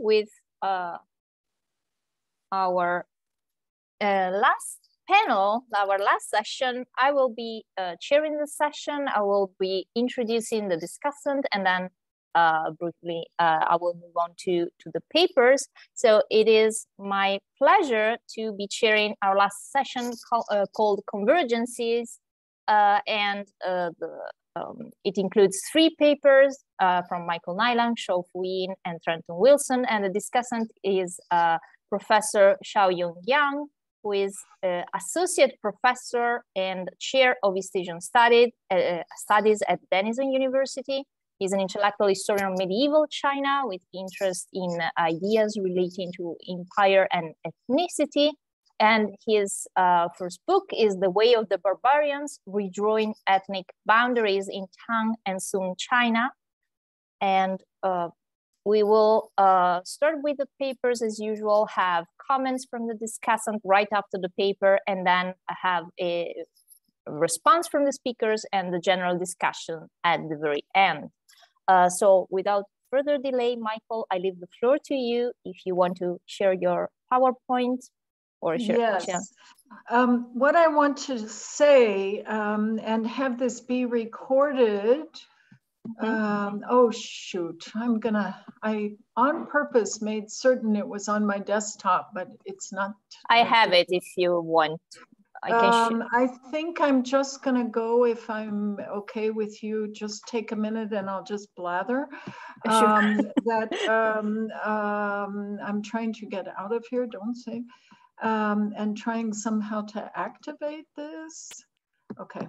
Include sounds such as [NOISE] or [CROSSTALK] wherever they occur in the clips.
with uh, our uh, last panel, our last session. I will be uh, chairing the session. I will be introducing the discussant and then uh, briefly, uh, I will move on to, to the papers. So it is my pleasure to be chairing our last session call, uh, called Convergences. Uh, and the, um, it includes three papers uh, from Michael Nylan, Shou Yin, and Trenton Wilson. And the discussant is uh, Professor Shao-yun Yang, who is uh, associate professor and chair of East Asian studies, uh, studies at Denison University. He's an intellectual historian of medieval China with interest in ideas relating to empire and ethnicity. And his uh, first book is The Way of the Barbarians, Redrawing Ethnic Boundaries in Tang and Sung China. And uh, we will uh, start with the papers as usual, have comments from the discussant right after the paper, and then have a response from the speakers and the general discussion at the very end. Uh, so without further delay, Michael, I leave the floor to you if you want to share your PowerPoint or share. Yes. Um, what I want to say um, and have this be recorded. Mm-hmm. Um, oh shoot, I'm gonna, I on purpose made certain it was on my desktop, but it's not. I have it if you want. I um, I think I'm just gonna go if I'm okay with you. Just take a minute and I'll just blather. [LAUGHS] Um, that um, um, I'm trying to get out of here. Don't say. Um, and trying somehow to activate this. Okay.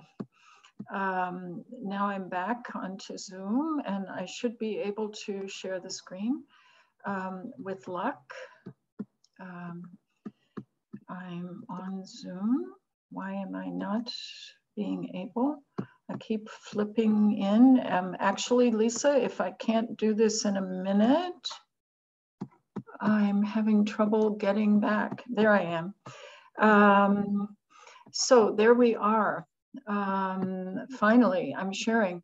Um, now I'm back onto Zoom and I should be able to share the screen with luck. I'm on Zoom. Why am I not being able? I keep flipping in. Um, actually, Lisa, if I can't do this in a minute, I'm having trouble getting back. There I am. Um, so there we are. Um, finally, I'm sharing.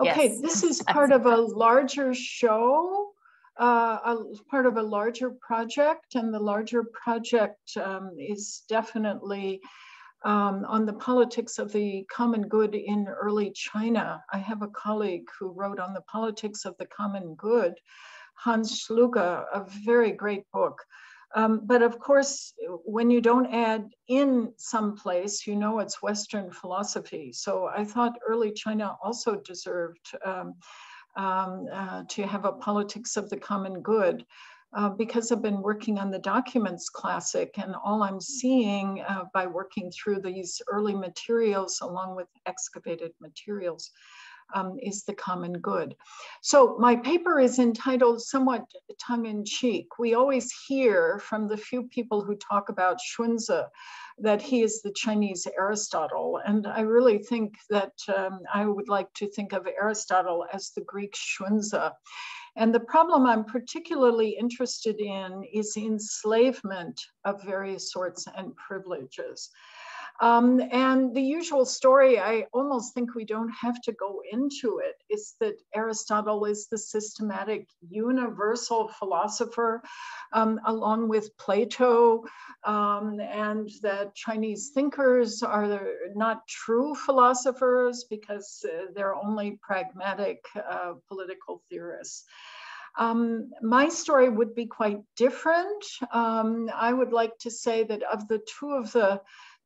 Okay, yes. this is [LAUGHS] part of a larger show, uh, a, part of a larger project, and the larger project um, is definitely um, on the politics of the common good in early China. I have a colleague who wrote on the politics of the common good, Hans Sluga, a very great book. Um, but of course, when you don't add in some place, you know it's Western philosophy. So I thought early China also deserved um, um, uh, to have a politics of the common good uh, because I've been working on the documents classic and all I'm seeing uh, by working through these early materials along with excavated materials um, is the common good. So my paper is entitled somewhat tongue-in-cheek. We always hear from the few people who talk about Xunzi that he is the Chinese Aristotle. And I really think that um, I would like to think of Aristotle as the Greek Xunzi. And the problem I'm particularly interested in is enslavement of various sorts and privileges. Um, and the usual story, I almost think we don't have to go into it, is that Aristotle is the systematic universal philosopher, um, along with Plato, um, and that Chinese thinkers are not true philosophers because uh, they're only pragmatic uh, political theorists. Um, my story would be quite different. Um, I would like to say that of the two of the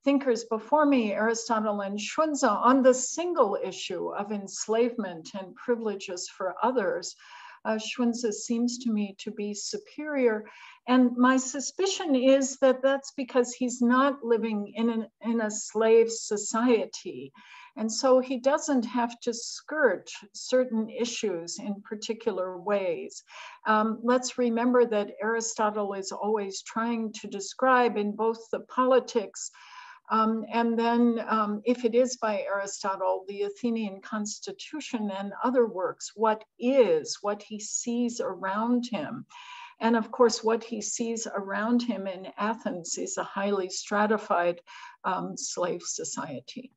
thinkers before me, Aristotle and Xunzi, on the single issue of enslavement and privileges for others, uh, seems to me to be superior. And my suspicion is that that's because he's not living in, an, in a slave society. And so he doesn't have to skirt certain issues in particular ways. Um, let's remember that Aristotle is always trying to describe in both the politics um, and then, um, if it is by Aristotle, the Athenian constitution and other works, what is, what he sees around him. And of course, what he sees around him in Athens is a highly stratified um, slave society.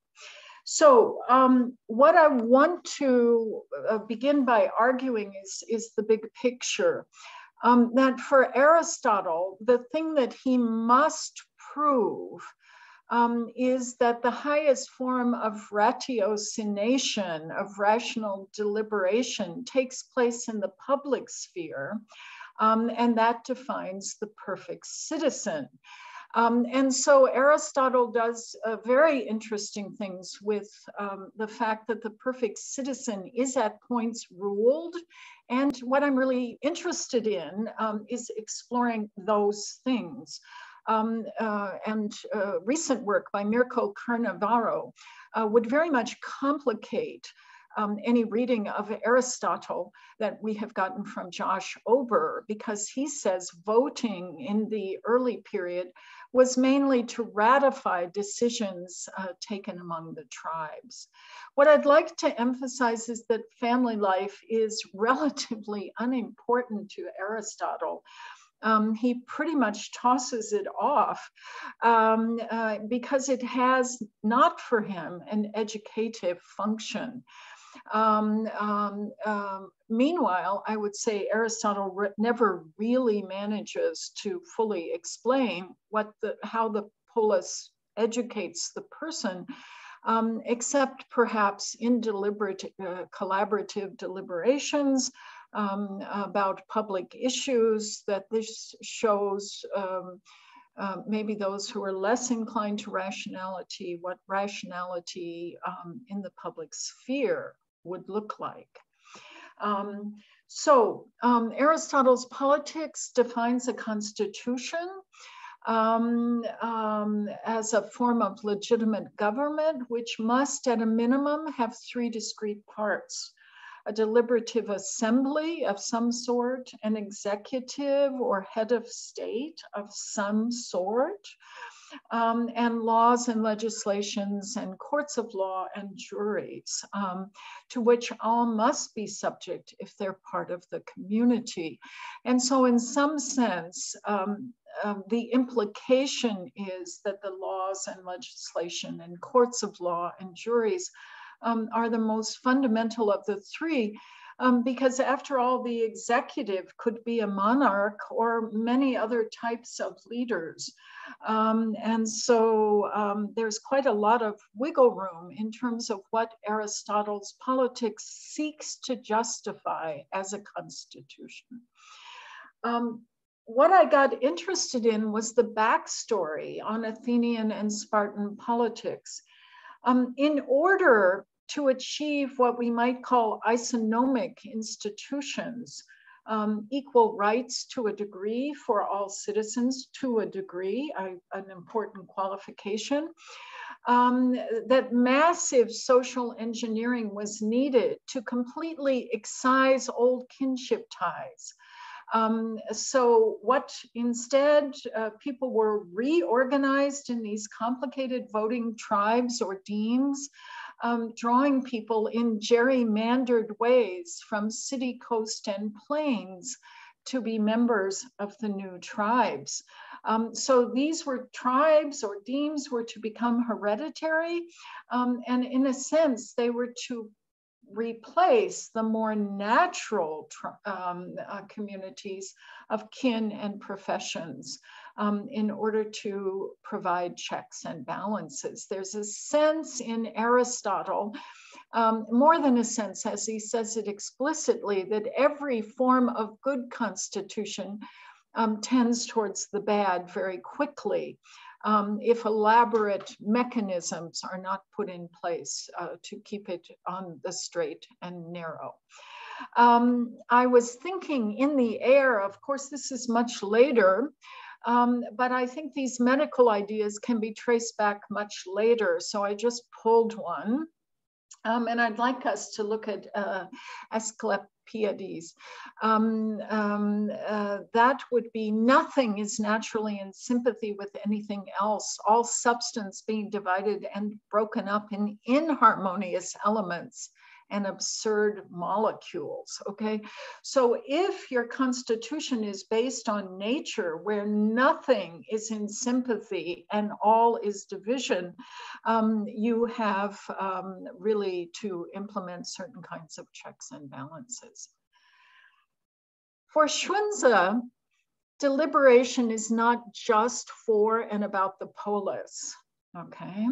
So, um, what I want to uh, begin by arguing is, is the big picture. um, that for Aristotle, the thing that he must prove um, is that the highest form of ratiocination, of rational deliberation, takes place in the public sphere, um, and that defines the perfect citizen. Um, and so Aristotle does uh, very interesting things with um, the fact that the perfect citizen is at points ruled. And what I'm really interested in um, is exploring those things. Um, uh, and uh, recent work by Mirko Canevaro uh, would very much complicate um, any reading of Aristotle that we have gotten from Josh Ober, because he says voting in the early period was mainly to ratify decisions uh, taken among the tribes. What I'd like to emphasize is that family life is [LAUGHS] relatively unimportant to Aristotle. Um, he pretty much tosses it off um, uh, because it has not for him an educative function. Um, um, um, meanwhile, I would say Aristotle re never really manages to fully explain what the, how the polis educates the person, um, except perhaps in deliberate, uh, collaborative deliberations um, about public issues that this shows um, uh, maybe those who are less inclined to rationality, what rationality um, in the public sphere would look like. Um, so um, Aristotle's politics defines a constitution um, um, as a form of legitimate government, which must at a minimum have three discrete parts a deliberative assembly of some sort, an executive or head of state of some sort, um, and laws and legislations and courts of law and juries, um, to which all must be subject if they're part of the community. And so, in some sense, um, uh, the implication is that the laws and legislation and courts of law and juries um, are the most fundamental of the three. Um, because after all, the executive could be a monarch or many other types of leaders. Um, and so um, there's quite a lot of wiggle room in terms of what Aristotle's politics seeks to justify as a constitution. Um, what I got interested in was the backstory on Athenian and Spartan politics. Um, in order to achieve what we might call isonomic institutions, um, equal rights to a degree for all citizens to a degree, an important qualification, um, that massive social engineering was needed to completely excise old kinship ties. Um, so what instead uh, people were reorganized in these complicated voting tribes or demes um, drawing people in gerrymandered ways from city, coast, and plains to be members of the new tribes. Um, so these were tribes or demes were to become hereditary. Um, and in a sense, they were to replace the more natural um, uh, communities of kin and professions um, in order to provide checks and balances. There's a sense in Aristotle, um, more than a sense, as he says it explicitly, that every form of good constitution um, tends towards the bad very quickly. Um, if elaborate mechanisms are not put in place uh, to keep it on the straight and narrow. Um, I was thinking in the air, of course, this is much later, um, but I think these medical ideas can be traced back much later. So I just pulled one. Um, and I'd like us to look at uh, Asclepiades. Um, um, uh, that would be nothing is naturally in sympathy with anything else, all substance being divided and broken up in inharmonious elements and absurd molecules, okay? So if your constitution is based on nature where nothing is in sympathy and all is division, um, you have um, really to implement certain kinds of checks and balances. For Xunzi, deliberation is not just for and about the polis, okay?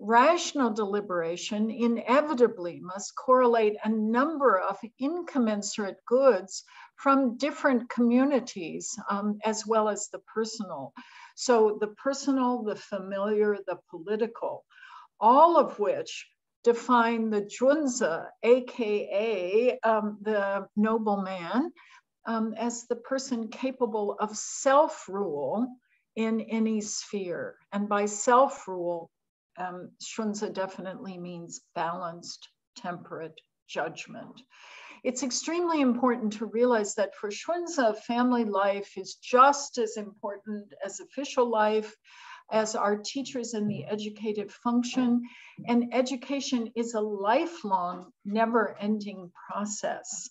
Rational deliberation inevitably must correlate a number of incommensurate goods from different communities, um, as well as the personal. So the personal, the familiar, the political, all of which define the Junzi, AKA um, the noble man, um, as the person capable of self-rule in any sphere. And by self-rule, um, Xunzi definitely means balanced, temperate judgment. It's extremely important to realize that for Xunzi, family life is just as important as official life, as our teachers in the educative function. And education is a lifelong, never ending process.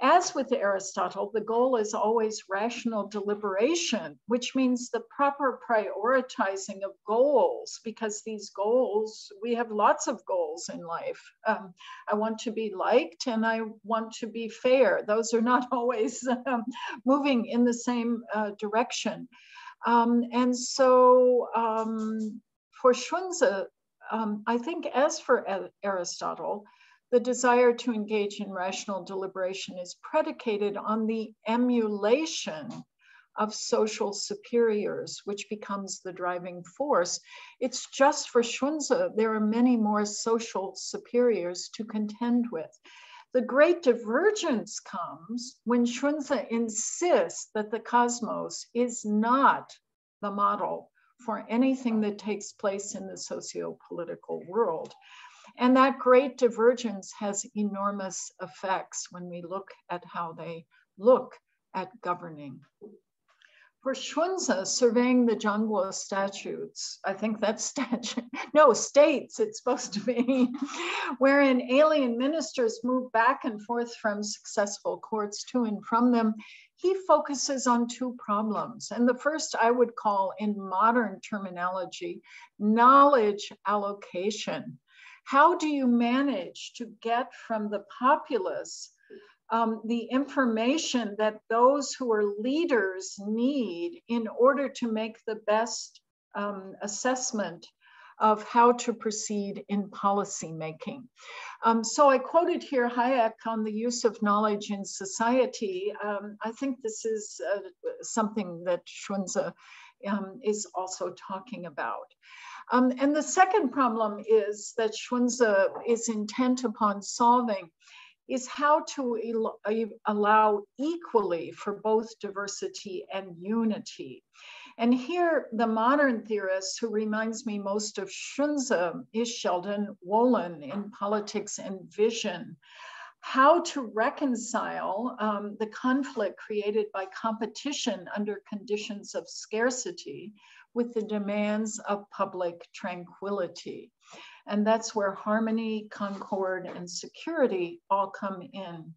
As with Aristotle, the goal is always rational deliberation, which means the proper prioritizing of goals, because these goals, we have lots of goals in life. Um, I want to be liked and I want to be fair. Those are not [LAUGHS] always um, moving in the same uh, direction. Um, and so um, for Xunzi, um, I think as for Aristotle, the desire to engage in rational deliberation is predicated on the emulation of social superiors, which becomes the driving force. It's just for Xunzi, there are many more social superiors to contend with. The great divergence comes when Xunzi insists that the cosmos is not the model for anything that takes place in the socio-political world. And that great divergence has enormous effects when we look at how they look at governing. For Xunzi, surveying the Zhanguo statutes, I think that's statute, [LAUGHS] no, states it's supposed to be, [LAUGHS] wherein alien ministers move back and forth from successful courts to and from them, he focuses on two problems. And the first I would call in modern terminology, knowledge allocation. How do you manage to get from the populace um, the information that those who are leaders need in order to make the best um, assessment of how to proceed in policy making. Um, so I quoted here Hayek on the use of knowledge in society. Um, I think this is uh, something that Xunzi um, is also talking about. Um, and the second problem is that Xunzi is intent upon solving is how to allow equally for both diversity and unity. And here, the modern theorist who reminds me most of Xunzi is Sheldon Wolin in Politics and Vision. How to reconcile um, the conflict created by competition under conditions of scarcity with the demands of public tranquility. And that's where harmony, concord, and security all come in.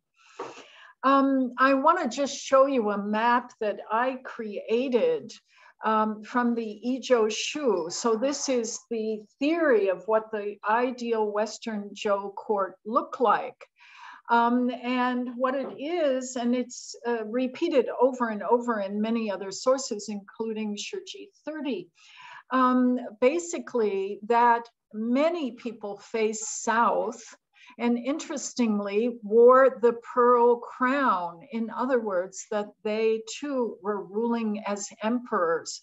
Um, I want to just show you a map that I created um, from the Yizhou Shu. So this is the theory of what the ideal Western Zhou court looked like. Um, and what it is, and it's uh, repeated over and over in many other sources, including Shiji 30. Um, basically, that many people face south and interestingly wore the pearl crown. In other words, that they too were ruling as emperors.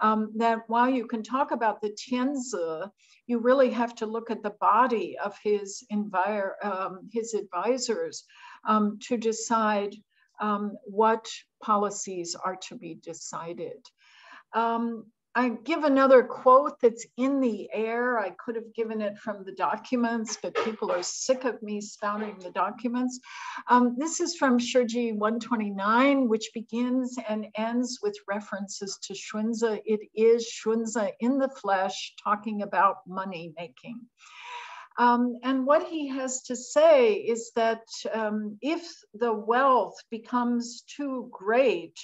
Um, that while you can talk about the Tianzi, you really have to look at the body of his, envir um, his advisors um, to decide um, what policies are to be decided. Um, I give another quote that's in the air. I could have given it from the documents, but people are sick of me spouting the documents. Um, this is from Shiji 129, which begins and ends with references to Xunzi. It is Xunzi in the flesh talking about money making. Um, and what he has to say is that um, if the wealth becomes too great,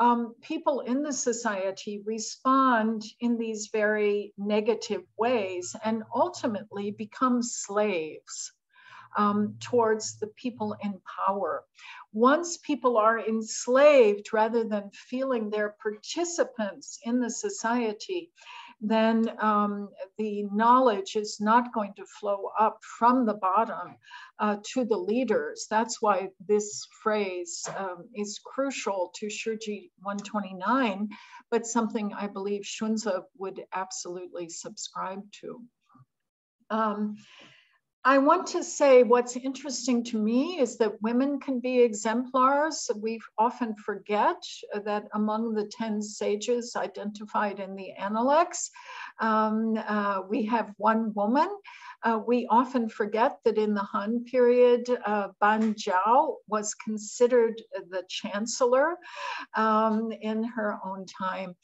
um, people in the society respond in these very negative ways and ultimately become slaves. um, towards the people in power. Once people are enslaved rather than feeling they're participants in the society, then um, the knowledge is not going to flow up from the bottom uh, to the leaders. That's why this phrase um, is crucial to Shiji 129, but something I believe Xunzi would absolutely subscribe to. Um, I want to say what's interesting to me is that women can be exemplars. We often forget that among the 10 sages identified in the Analects, um, uh, we have one woman. Uh, we often forget that in the Han period, uh, Ban Zhao was considered the chancellor um, in her own time.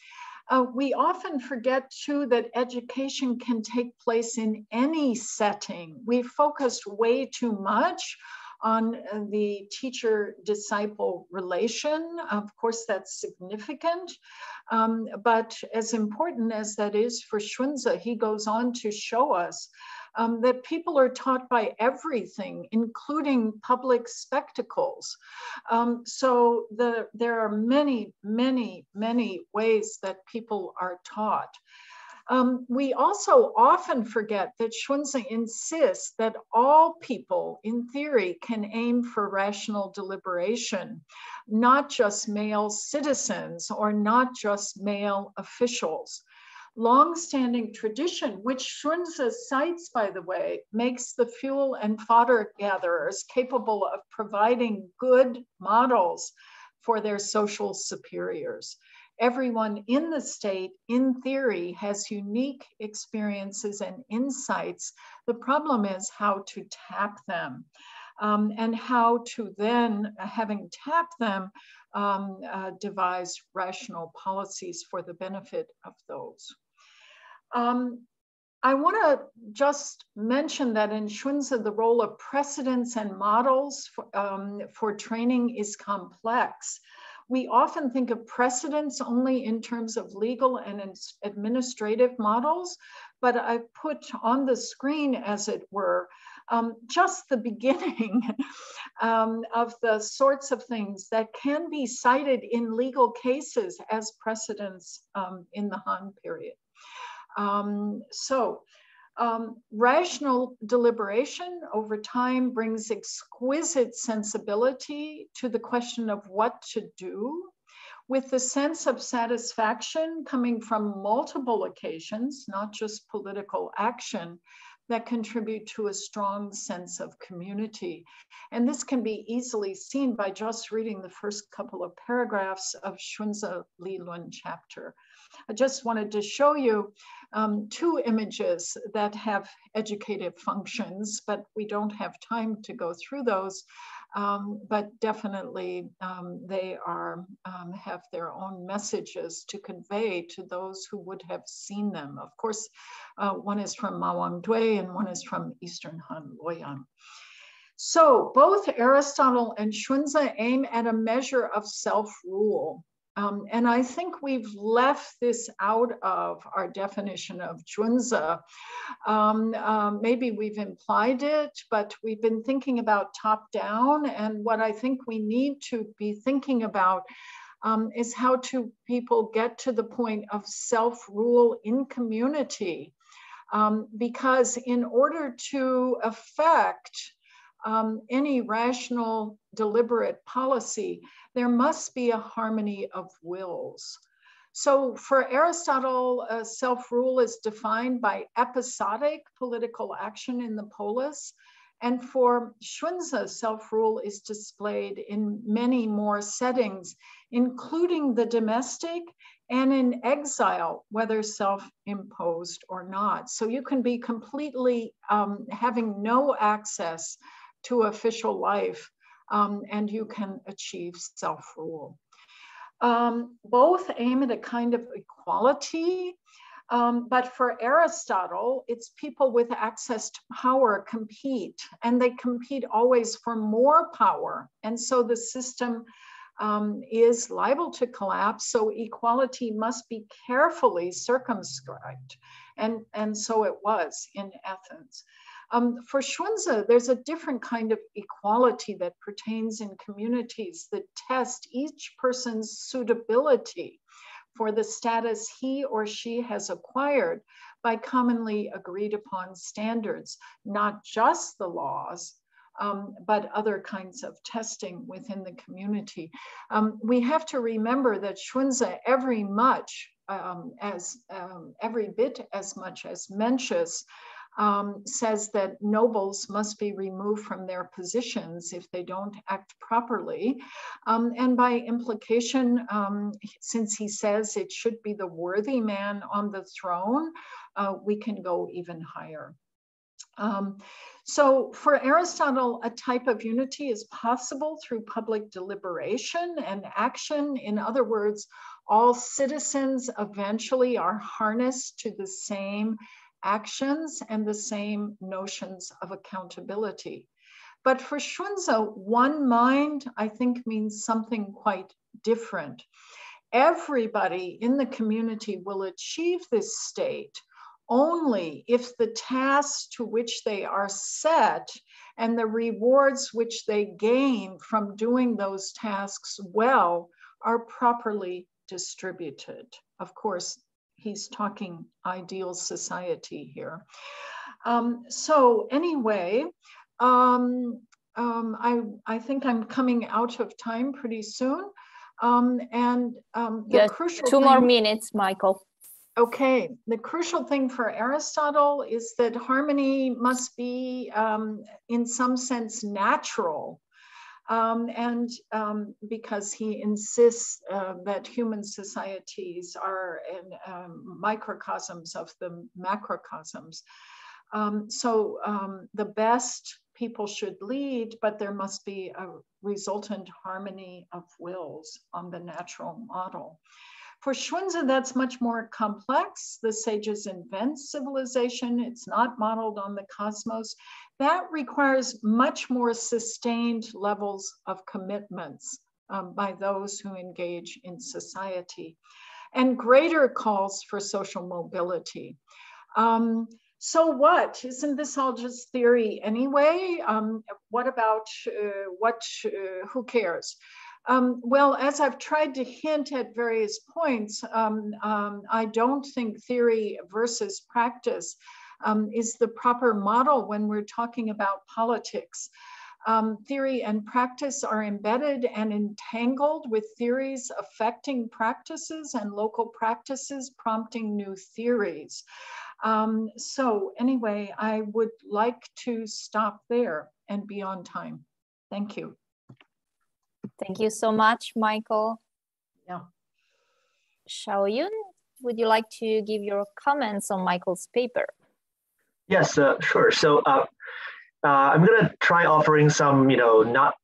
Uh, we often forget too that education can take place in any setting. We focused way too much on uh, the teacher disciple relation. Of course, that's significant. Um, but as important as that is for Xunzi, he goes on to show us um, that people are taught by everything, including public spectacles. Um, so the, there are many, many, many ways that people are taught. Um, we also often forget that Xunzi insists that all people, in theory, can aim for rational deliberation, not just male citizens or not just male officials long-standing tradition, which Xunzi cites, by the way, makes the fuel and fodder gatherers capable of providing good models for their social superiors. Everyone in the state, in theory, has unique experiences and insights. The problem is how to tap them um, and how to then, having tapped them, um, uh, devise rational policies for the benefit of those. Um, I want to just mention that in Xunzi, the role of precedents and models for, um, for training is complex. We often think of precedents only in terms of legal and administrative models, but I've put on the screen, as it were, um, just the [LAUGHS] beginning um, of the sorts of things that can be cited in legal cases as precedents um, in the Han period. Um, so um, rational deliberation over time brings exquisite sensibility to the question of what to do with the sense of satisfaction coming from multiple occasions, not just political action, that contribute to a strong sense of community. And this can be easily seen by just reading the first couple of paragraphs of Xunzi Li Lun chapter. I just wanted to show you um, two images that have educative functions, but we don't have time to go through those. Um, but definitely um, they are um, have their own messages to convey to those who would have seen them. Of course, uh, one is from Ma Wangdui and one is from Eastern Han Luoyang. So both Aristotle and Xunzi aim at a measure of self-rule. Um, and I think we've left this out of our definition of Junzi. Um, um, maybe we've implied it, but we've been thinking about top down. And what I think we need to be thinking about um, is how to people get to the point of self-rule in community. Um, because in order to affect um, any rational, deliberate policy, there must be a harmony of wills. So for Aristotle, uh, self-rule is defined by episodic political action in the polis. And for Xunzi, self-rule is displayed in many more settings, including the domestic and in exile, whether self-imposed or not. So you can be completely um, having no access to official life um, and you can achieve self-rule. Um, both aim at a kind of equality, um, but for Aristotle, it's people with access to power compete, and they compete always for more power. And so the system um, is liable to collapse. So equality must be carefully circumscribed. And, and so it was in Athens. Um, for Xunzi, there's a different kind of equality that pertains in communities that test each person's suitability for the status he or she has acquired by commonly agreed upon standards, not just the laws, um, but other kinds of testing within the community. Um, we have to remember that Xunzi every much um, as um, every bit as much as Mencius um, says that nobles must be removed from their positions if they don't act properly. Um, and by implication, um, since he says it should be the worthy man on the throne, uh, we can go even higher. Um, so for Aristotle, a type of unity is possible through public deliberation and action. In other words, all citizens eventually are harnessed to the same actions and the same notions of accountability. But for Xunzi, one mind, I think, means something quite different. Everybody in the community will achieve this state only if the tasks to which they are set and the rewards which they gain from doing those tasks well are properly distributed. Of course, he's talking ideal society here. Um, so anyway, um, um, I, I think I'm coming out of time pretty soon. Um, and um, the crucial two thing, more minutes, Michael. Okay, the crucial thing for Aristotle is that harmony must be, um, in some sense, natural. Um, and um, because he insists uh, that human societies are in, um, microcosms of the macrocosms. Um, so um, the best people should lead, but there must be a resultant harmony of wills on the natural model. For Xunzi, that's much more complex. The sages invent civilization. It's not modeled on the cosmos. That requires much more sustained levels of commitments um, by those who engage in society and greater calls for social mobility. Um, so what? Isn't this all just theory anyway? Um, what about uh, what, uh, who cares? Um, well, as I've tried to hint at various points, um, um, I don't think theory versus practice um, is the proper model when we're talking about politics. Um, theory and practice are embedded and entangled with theories affecting practices and local practices prompting new theories. Um, so anyway, I would like to stop there and be on time. Thank you. Thank you so much, Michael. Yeah. Shao-yun, would you like to give your comments on Michael's paper? Yes, uh, sure. So uh, uh, I'm going to try offering some, you know, not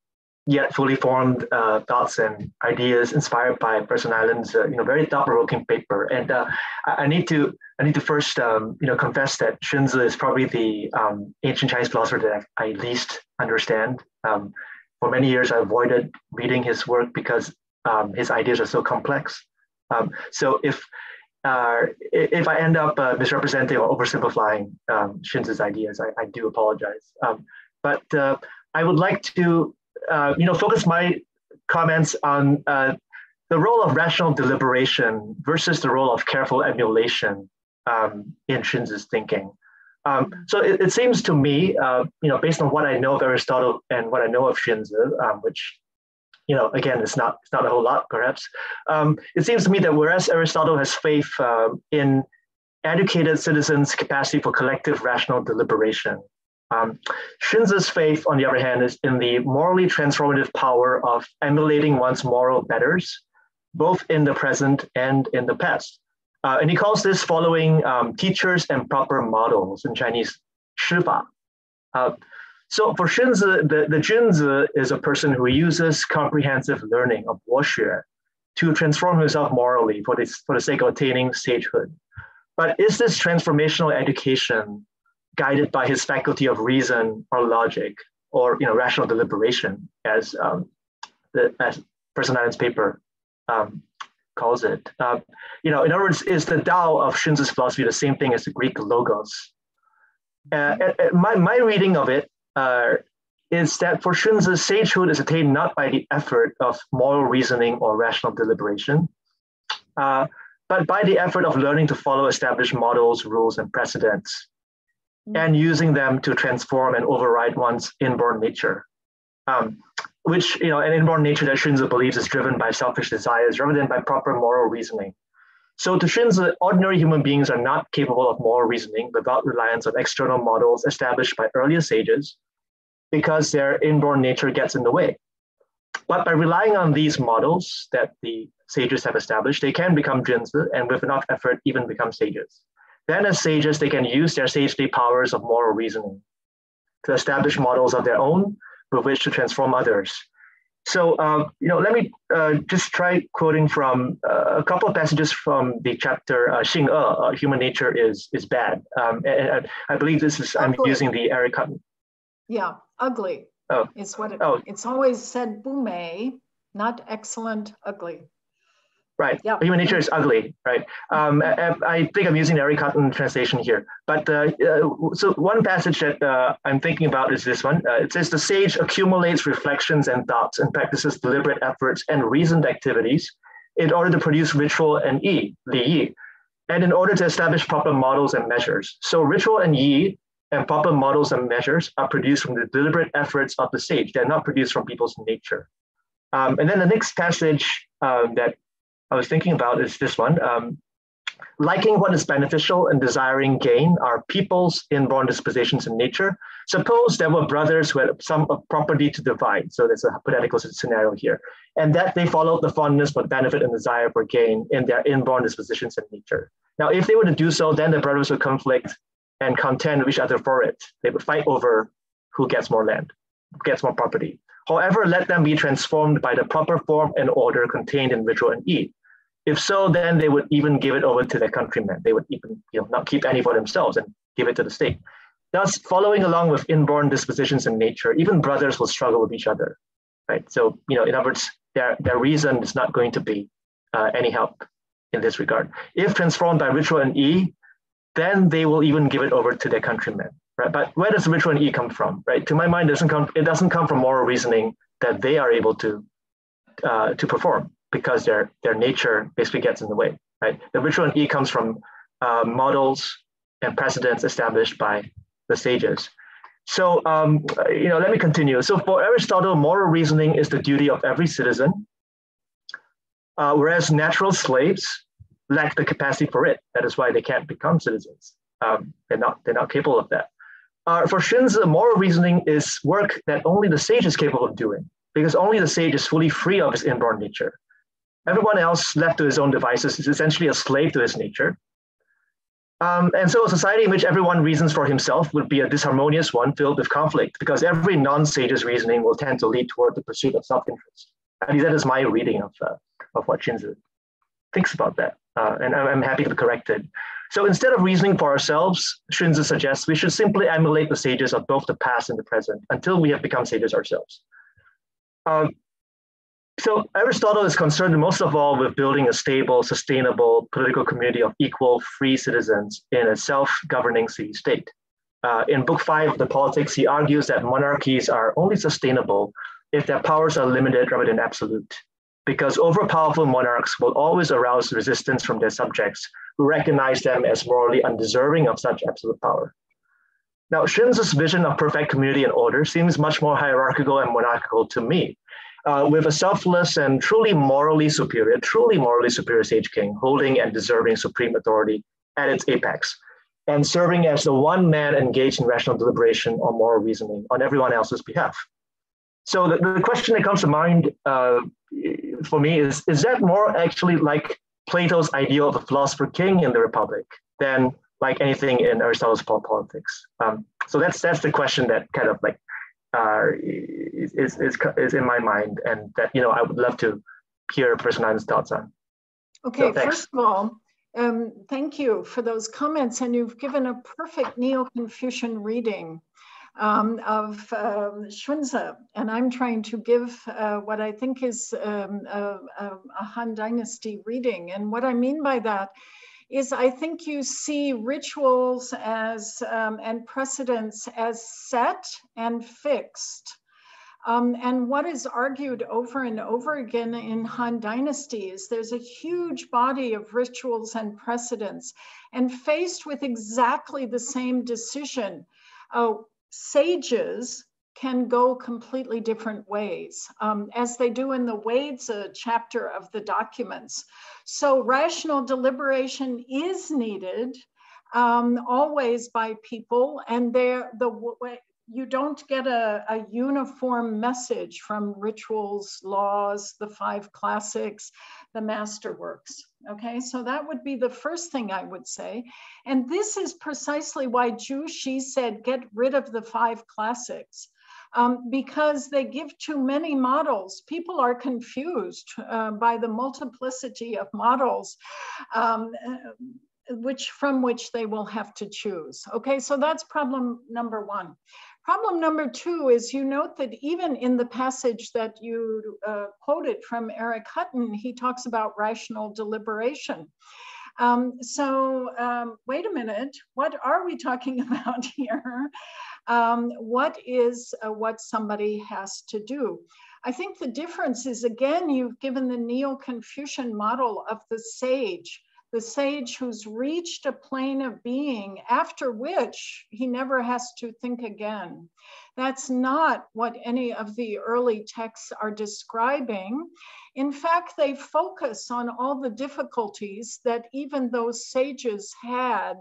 yet fully formed uh, thoughts and ideas inspired by Professor Nylan's, uh, you know, very thought-provoking paper. And uh, I, need to, I need to first, um, you know, confess that Xunzi is probably the um, ancient Chinese philosopher that I, I least understand. Um, for many years, I avoided reading his work because um, his ideas are so complex. Um, so if uh, if I end up uh, misrepresenting or oversimplifying um, Xunzi's ideas, I, I do apologize. Um, but uh, I would like to, uh, you know, focus my comments on uh, the role of rational deliberation versus the role of careful emulation um, in Xunzi's thinking. Um, so it, it, seems to me, uh, you know, based on what I know of Aristotle and what I know of Xunzi, um, which, you know, again, it's not it's not a whole lot, perhaps. Um, it seems to me that whereas Aristotle has faith uh, in educated citizens' capacity for collective rational deliberation, um, Xunzi's faith, on the other hand, is in the morally transformative power of emulating one's moral betters, both in the present and in the past. Uh, and he calls this following um, teachers and proper models in Chinese, 师法. Uh, so for Xunzi, the, the is a person who uses comprehensive learning of boxue to transform himself morally for, this, for the sake of attaining sagehood. But is this transformational education guided by his faculty of reason or logic or you know, rational deliberation, as, um, the, as Professor Nylan's paper um, calls it. Uh, you know, in other words, is the Tao of Xunzi's philosophy the same thing as the Greek logos? Uh, my, my reading of it uh, is that for Xunzi, sagehood is attained not by the effort of moral reasoning or rational deliberation, uh, but by the effort of learning to follow established models, rules, and precedents, mm-hmm. and using them to transform and override one's inborn nature. Um, which, you know, an inborn nature that Xunzi believes is driven by selfish desires rather than by proper moral reasoning. So to Xunzi, ordinary human beings are not capable of moral reasoning without reliance on external models established by earlier sages because their inborn nature gets in the way. But by relying on these models that the sages have established, they can become Junzi and with enough effort even become sages. Then as sages, they can use their sagely powers of moral reasoning to establish models of their own with which to transform others. So, uh, you know, let me uh, just try quoting from uh, a couple of passages from the chapter uh, Xing E, uh, Human Nature is is Bad. Um, and, and, I believe this is, I'm using the Eric Hutton. Yeah, ugly. Oh. Is what it, oh. it's always said, bume, not excellent, ugly. Right. Yeah. Human nature is ugly. Right. Um, I, I, think I'm using the Eric Hutton translation here. But uh, uh, so one passage that uh, I'm thinking about is this one. Uh, it says the sage accumulates reflections and thoughts and practices deliberate efforts and reasoned activities in order to produce ritual and yi, li yi, and in order to establish proper models and measures. So ritual and yi and proper models and measures are produced from the deliberate efforts of the sage. They're not produced from people's nature. Um, and then the next passage um, that I was thinking about is this one. Um, liking what is beneficial and desiring gain are people's inborn dispositions in nature. Suppose there were brothers who had some property to divide. So there's a hypothetical scenario here. And that they followed the fondness for benefit and desire for gain in their inborn dispositions in nature. Now, if they were to do so, then the brothers would conflict and contend with each other for it. They would fight over who gets more land, gets more property. However, let them be transformed by the proper form and order contained in ritual and yi. If so, then they would even give it over to their countrymen. They would even you know, not keep any for themselves and give it to the state. Thus, following along with inborn dispositions in nature, even brothers will struggle with each other, right? So, you know, in other words, their, their reason is not going to be uh, any help in this regard. If transformed by ritual and yi, then they will even give it over to their countrymen, right? But where does ritual and yi come from, right? To my mind, it doesn't come, it doesn't come from moral reasoning that they are able to, uh, to perform because their, their nature basically gets in the way, right? The ritual and yi comes from uh, models and precedents established by the sages. So, um, you know, let me continue. So for Aristotle, moral reasoning is the duty of every citizen, uh, whereas natural slaves lack the capacity for it. That is why they can't become citizens. Um, they're not they're not capable of that. Uh, for Xunzi, moral reasoning is work that only the sage is capable of doing, because only the sage is fully free of his inborn nature. Everyone else left to his own devices is essentially a slave to his nature. Um, and so a society in which everyone reasons for himself would be a disharmonious one filled with conflict because every non-sage's reasoning will tend to lead toward the pursuit of self-interest. At least that is my reading of, uh, of what Xunzi thinks about that. Uh, and I'm happy to correct it. So instead of reasoning for ourselves, Xunzi suggests we should simply emulate the sages of both the past and the present until we have become sages ourselves. Um, so Aristotle is concerned most of all with building a stable, sustainable political community of equal, free citizens in a self-governing city-state. Uh, in Book Five of the Politics, he argues that monarchies are only sustainable if their powers are limited rather than absolute, because overpowerful monarchs will always arouse resistance from their subjects who recognize them as morally undeserving of such absolute power. Now, Xunzi's vision of perfect community and order seems much more hierarchical and monarchical to me, uh, with a selfless and truly morally superior, truly morally superior sage king holding and deserving supreme authority at its apex and serving as the one man engaged in rational deliberation or moral reasoning on everyone else's behalf. So the, the question that comes to mind uh, for me is, is that more actually like Plato's ideal of the philosopher king in the Republic than like anything in Aristotle's politics? Um, so that's that's the question that kind of like uh, is, is, is in my mind and that, you know, I would love to hear Person thoughts on. Okay, so, first of all, um, thank you for those comments and you've given a perfect Neo-Confucian reading um, of um, Xunzi. And I'm trying to give uh, what I think is um, a, a Han Dynasty reading. And what I mean by that is I think you see rituals as um, and precedents as set and fixed. Um, and what is argued over and over again in Han Dynasty is there's a huge body of rituals and precedents. And faced with exactly the same decision, uh, sages can go completely different ways, um, as they do in the Weizi chapter of the documents. So rational deliberation is needed um, always by people, and the you don't get a, a uniform message from rituals, laws, the five classics, the masterworks. Okay, so that would be the first thing I would say. And this is precisely why Xi said, get rid of the five classics um, because they give too many models. People are confused uh, by the multiplicity of models. Um, which from which they will have to choose. Okay, so that's problem number one. Problem number two is you note that even in the passage that you uh, quoted from Eric Hutton, he talks about rational deliberation. Um, so um, wait a minute, what are we talking [LAUGHS] about here? Um, what is uh, what somebody has to do? I think the difference is again, you've given the Neo-Confucian model of the sage, the sage who's reached a plane of being after which he never has to think again. That's not what any of the early texts are describing. In fact, they focus on all the difficulties that even those sages had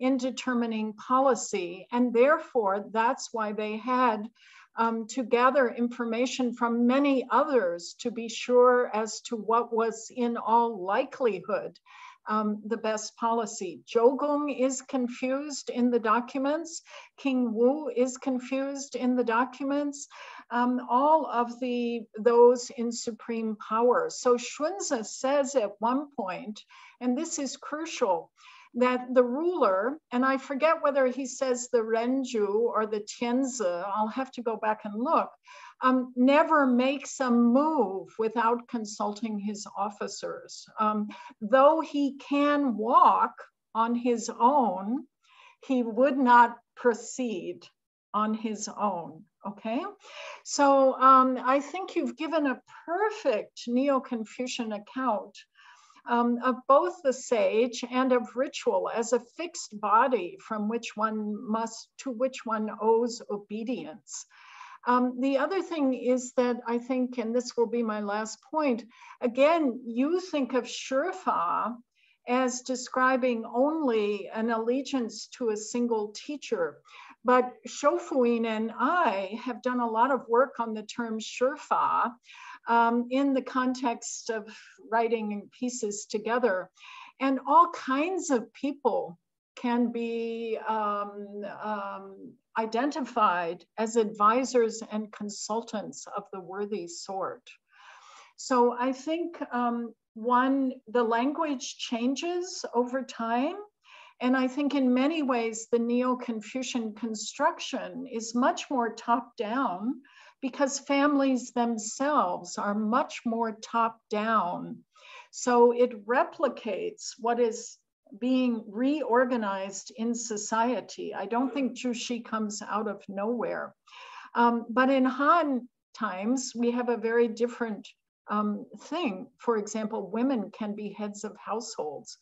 in determining policy. And therefore, that's why they had um, to gather information from many others to be sure as to what was in all likelihood um, the best policy. Zhou is confused in the documents. King Wu is confused in the documents. Um, all of the those in supreme power. So Xunzi says at one point, and this is crucial, that the ruler, and I forget whether he says the Renju or the Tianzi, I'll have to go back and look, um, never makes a move without consulting his officers. Um, though he can walk on his own, he would not proceed on his own. Okay, so um, I think you've given a perfect Neo Confucian account um, of both the sage and of ritual as a fixed body from which one must, to which one owes obedience. Um, the other thing is that I think, and this will be my last point, again, you think of Shifa as describing only an allegiance to a single teacher. But Shoufu Yin and I have done a lot of work on the term Shifa um, in the context of writing pieces together. And all kinds of people can be um, um, identified as advisors and consultants of the worthy sort. So I think um, one, the language changes over time. And I think in many ways, the Neo-Confucian construction is much more top-down because families themselves are much more top-down. So it replicates what is being reorganized in society. I don't think Xi comes out of nowhere. Um, but in Han times, we have a very different um, thing. For example, women can be heads of households.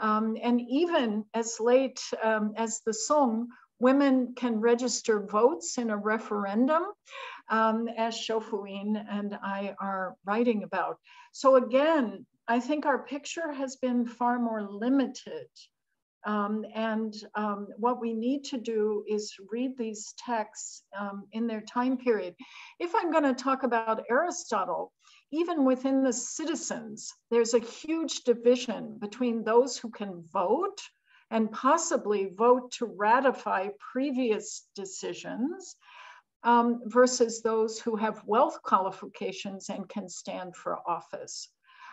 Um, and even as late um, as the Song, women can register votes in a referendum, um, as Shoufu Yin and I are writing about. So again, I think our picture has been far more limited. Um, and um, what we need to do is read these texts um, in their time period. If I'm going to talk about Aristotle, even within the citizens, there's a huge division between those who can vote and possibly vote to ratify previous decisions um, versus those who have wealth qualifications and can stand for office.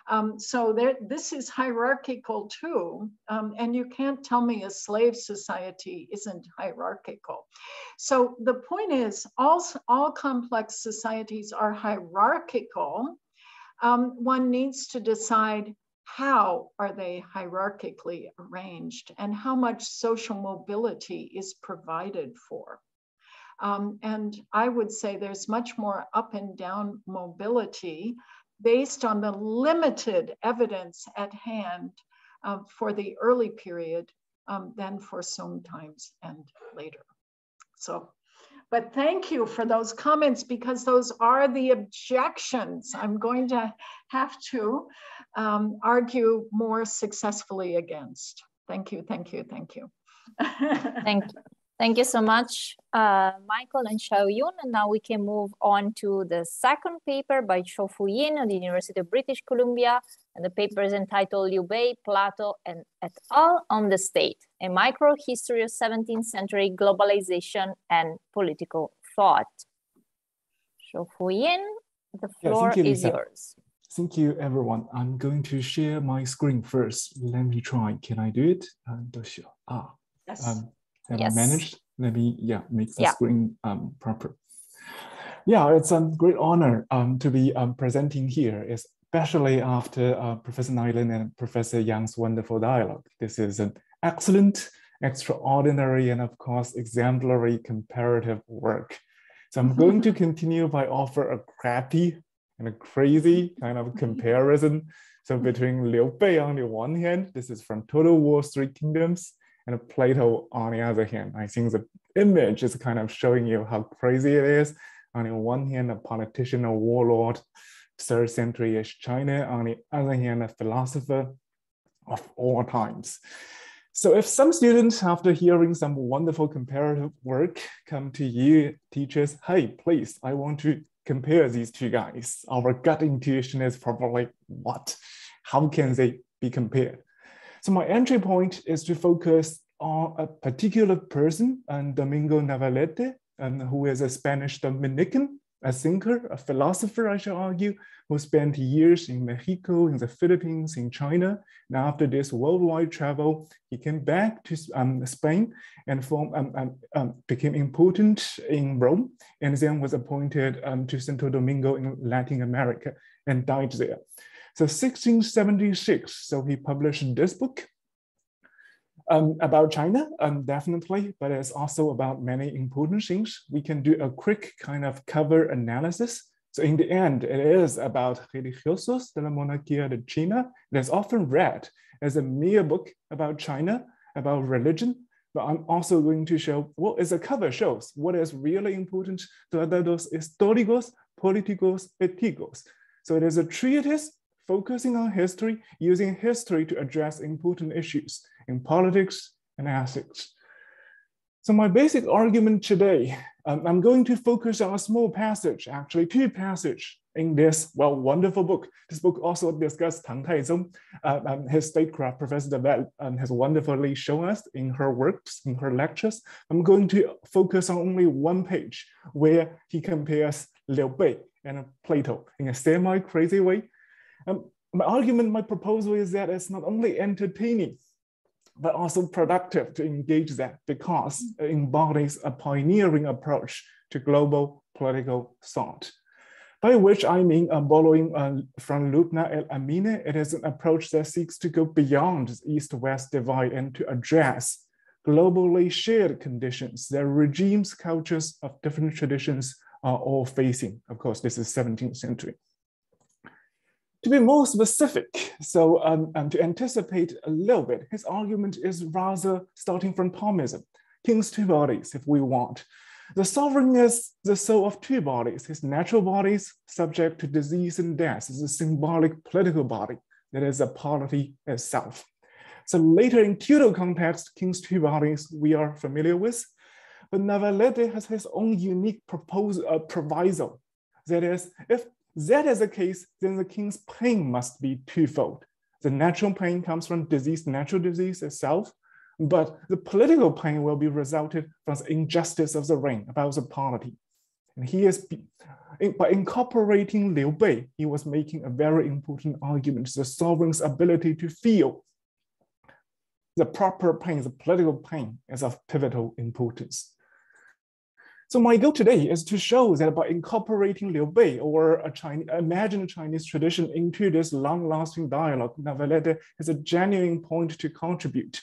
Um, so there, this is hierarchical too, um, and you can't tell me a slave society isn't hierarchical. So the point is, all, all complex societies are hierarchical. Um, one needs to decide how are they hierarchically arranged and how much social mobility is provided for. Um, and I would say there's much more up and down mobility based on the limited evidence at hand uh, for the early period um, than for Song times and later. So, but thank you for those comments because those are the objections I'm going to have to um, argue more successfully against. Thank you, thank you, thank you. thank you. [LAUGHS] Thank you so much, uh, Michael and Shao-yun. And now we can move on to the second paper by Fu Yin of the University of British Columbia. And the paper is entitled Liu Bei, Plato, and et al. on the State, a micro history of 17th century globalization and political thought. Fu Yin, the floor yeah, you, is Lisa. yours. Thank you, everyone. I'm going to share my screen first. Let me try. Can I do it? ah, yes. Um, have yes. I managed? Let me, yeah, make the yeah. screen um, proper. Yeah, it's a great honor um, to be um, presenting here, especially after uh, Professor Nylan and Professor Yang's wonderful dialogue. This is an excellent, extraordinary, and of course, exemplary comparative work. So I'm going to [LAUGHS] continue by offer a crappy and a crazy kind of comparison. So between Liu Bei on the one hand, this is from Total War Three Kingdoms, and Plato, on the other hand, I think the image is kind of showing you how crazy it is. On the one hand, a politician, a warlord, third century-ish China. On the other hand, a philosopher of all times. So if some students, after hearing some wonderful comparative work, come to you, teachers, hey, please, I want to compare these two guys. Our gut intuition is probably what? How can they be compared? So my entry point is to focus on a particular person, and Domingo Navarrete, and who is a Spanish Dominican, a thinker, a philosopher, I shall argue, who spent years in Mexico, in the Philippines, in China. And after this worldwide travel, he came back to um, Spain and form, um, um, um became important in Rome, and then was appointed um, to Santo Domingo in Latin America and died there. So 1676, so he published this book um, about China, um, definitely, but it's also about many important things. We can do a quick kind of cover analysis. So in the end, it is about Religiosos de la Monarquía de China. It is often read as a mere book about China, about religion, but I'm also going to show well, what is the cover shows, what is really important to those históricos, políticos, éticos. So it is a treatise focusing on history, using history to address important issues in politics and ethics. So my basic argument today, um, I'm going to focus on a small passage, actually two passages in this, well, wonderful book. This book also discusses Tang Taizong, uh, um, his statecraft, Professor Devel um, has wonderfully shown us in her works, in her lectures. I'm going to focus on only one page where he compares Liu Bei and Plato in a semi-crazy way. Um, my argument, my proposal is that it's not only entertaining, but also productive to engage that because it embodies a pioneering approach to global political thought. By which I mean, uh, borrowing uh, from Loubna El Amine, it is an approach that seeks to go beyond the East-West divide and to address globally shared conditions that regimes, cultures of different traditions are all facing. Of course, this is 17th century. To be more specific, so um, um, to anticipate a little bit, his argument is rather starting from Thomism, king's two bodies, if we want. The sovereign is the soul of two bodies, his natural bodies subject to disease and death is a symbolic political body that is a polity itself. So later in Tudor context, king's two bodies we are familiar with, but Navarrete has his own unique proposal, uh, proviso. That is, if that is the case, then the king's pain must be twofold. The natural pain comes from disease, natural disease itself, but the political pain will be resulted from the injustice of the reign, about the polity. And he is, by incorporating Liu Bei, he was making a very important argument, the sovereign's ability to feel the proper pain, the political pain is of pivotal importance. So my goal today is to show that by incorporating Liu Bei or a Chinese, imagined Chinese tradition into this long-lasting dialogue, Navarrete has a genuine point to contribute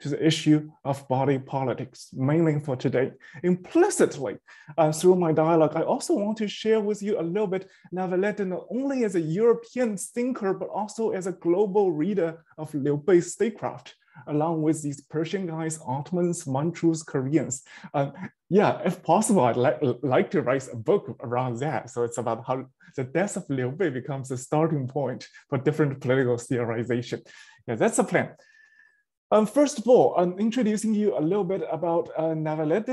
to the issue of body politics, mainly for today. Implicitly, uh, through my dialogue, I also want to share with you a little bit Navarrete not only as a European thinker, but also as a global reader of Liu Bei's statecraft along with these Persian guys, Ottomans, Manchus, Koreans. Um, yeah, if possible, I'd like, like to write a book around that. So it's about how the death of Liu Bei becomes a starting point for different political theorization. Yeah, that's the plan. Um, first of all, I'm introducing you a little bit about uh.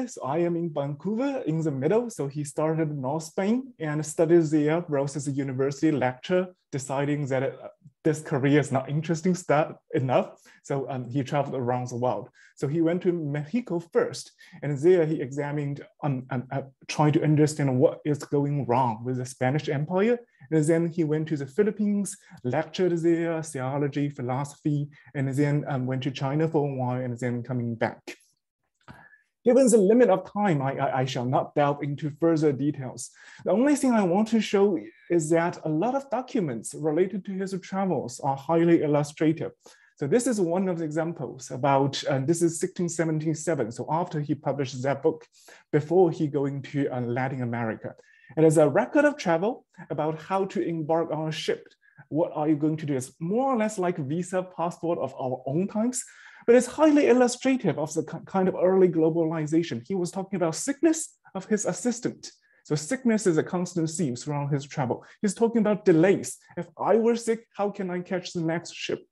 So I am in Vancouver in the middle. So he started North Spain and studied there, rose as a university lecturer, deciding that uh, this career is not interesting stuff enough. So um, he traveled around the world. So he went to Mexico first, and there he examined, um, um, uh, trying to understand what is going wrong with the Spanish Empire. And then he went to the Philippines, lectured there, theology, philosophy, and then um, went to China for a while, and then coming back. Given the limit of time, I, I, I, shall not delve into further details. The only thing I want to show is that a lot of documents related to his travels are highly illustrative. So this is one of the examples about, uh, this is 1677. So after he published that book, before he going to uh, Latin America. It is a record of travel about how to embark on a ship. What are you going to do? It's more or less like visa passport of our own times but it's highly illustrative of the kind of early globalization. He was talking about sickness of his assistant. So sickness is a constant theme throughout his travel. He's talking about delays. If I were sick, how can I catch the next ship?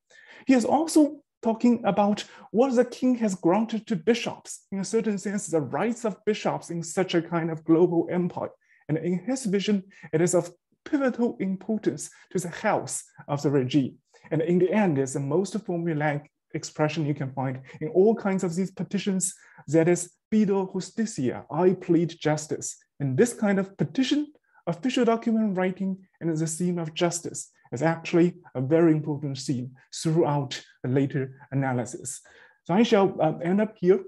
He is also talking about what the king has granted to bishops, in a certain sense, the rights of bishops in such a kind of global empire. And in his vision, it is of pivotal importance to the health of the regime. And in the end, it's the most formulaic expression you can find in all kinds of these petitions. That is, Pido Justicia, I plead justice. And this kind of petition, official document writing, and the theme of justice is actually a very important theme throughout the later analysis. So I shall um, end up here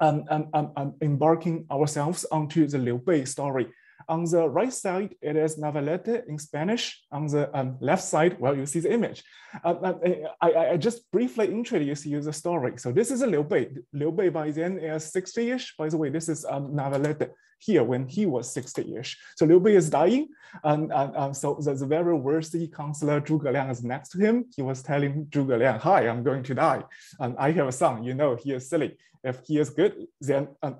um, um, um, um embarking ourselves onto the Liu Bei story on the right side, it is Navarrete in Spanish. On the um, left side, well, you see the image. Uh, uh I, I, just briefly introduce you the story. So this is a Liu Bei. Liu Bei by then is 60-ish. By the way, this is um, here when he was 60-ish. So Liu Bei is dying. And, and so the, the, very worthy counselor Zhuge Liang is next to him. He was telling Zhuge Liang, hi, I'm going to die. And I have a son, you know, he is silly. If he is good, then um,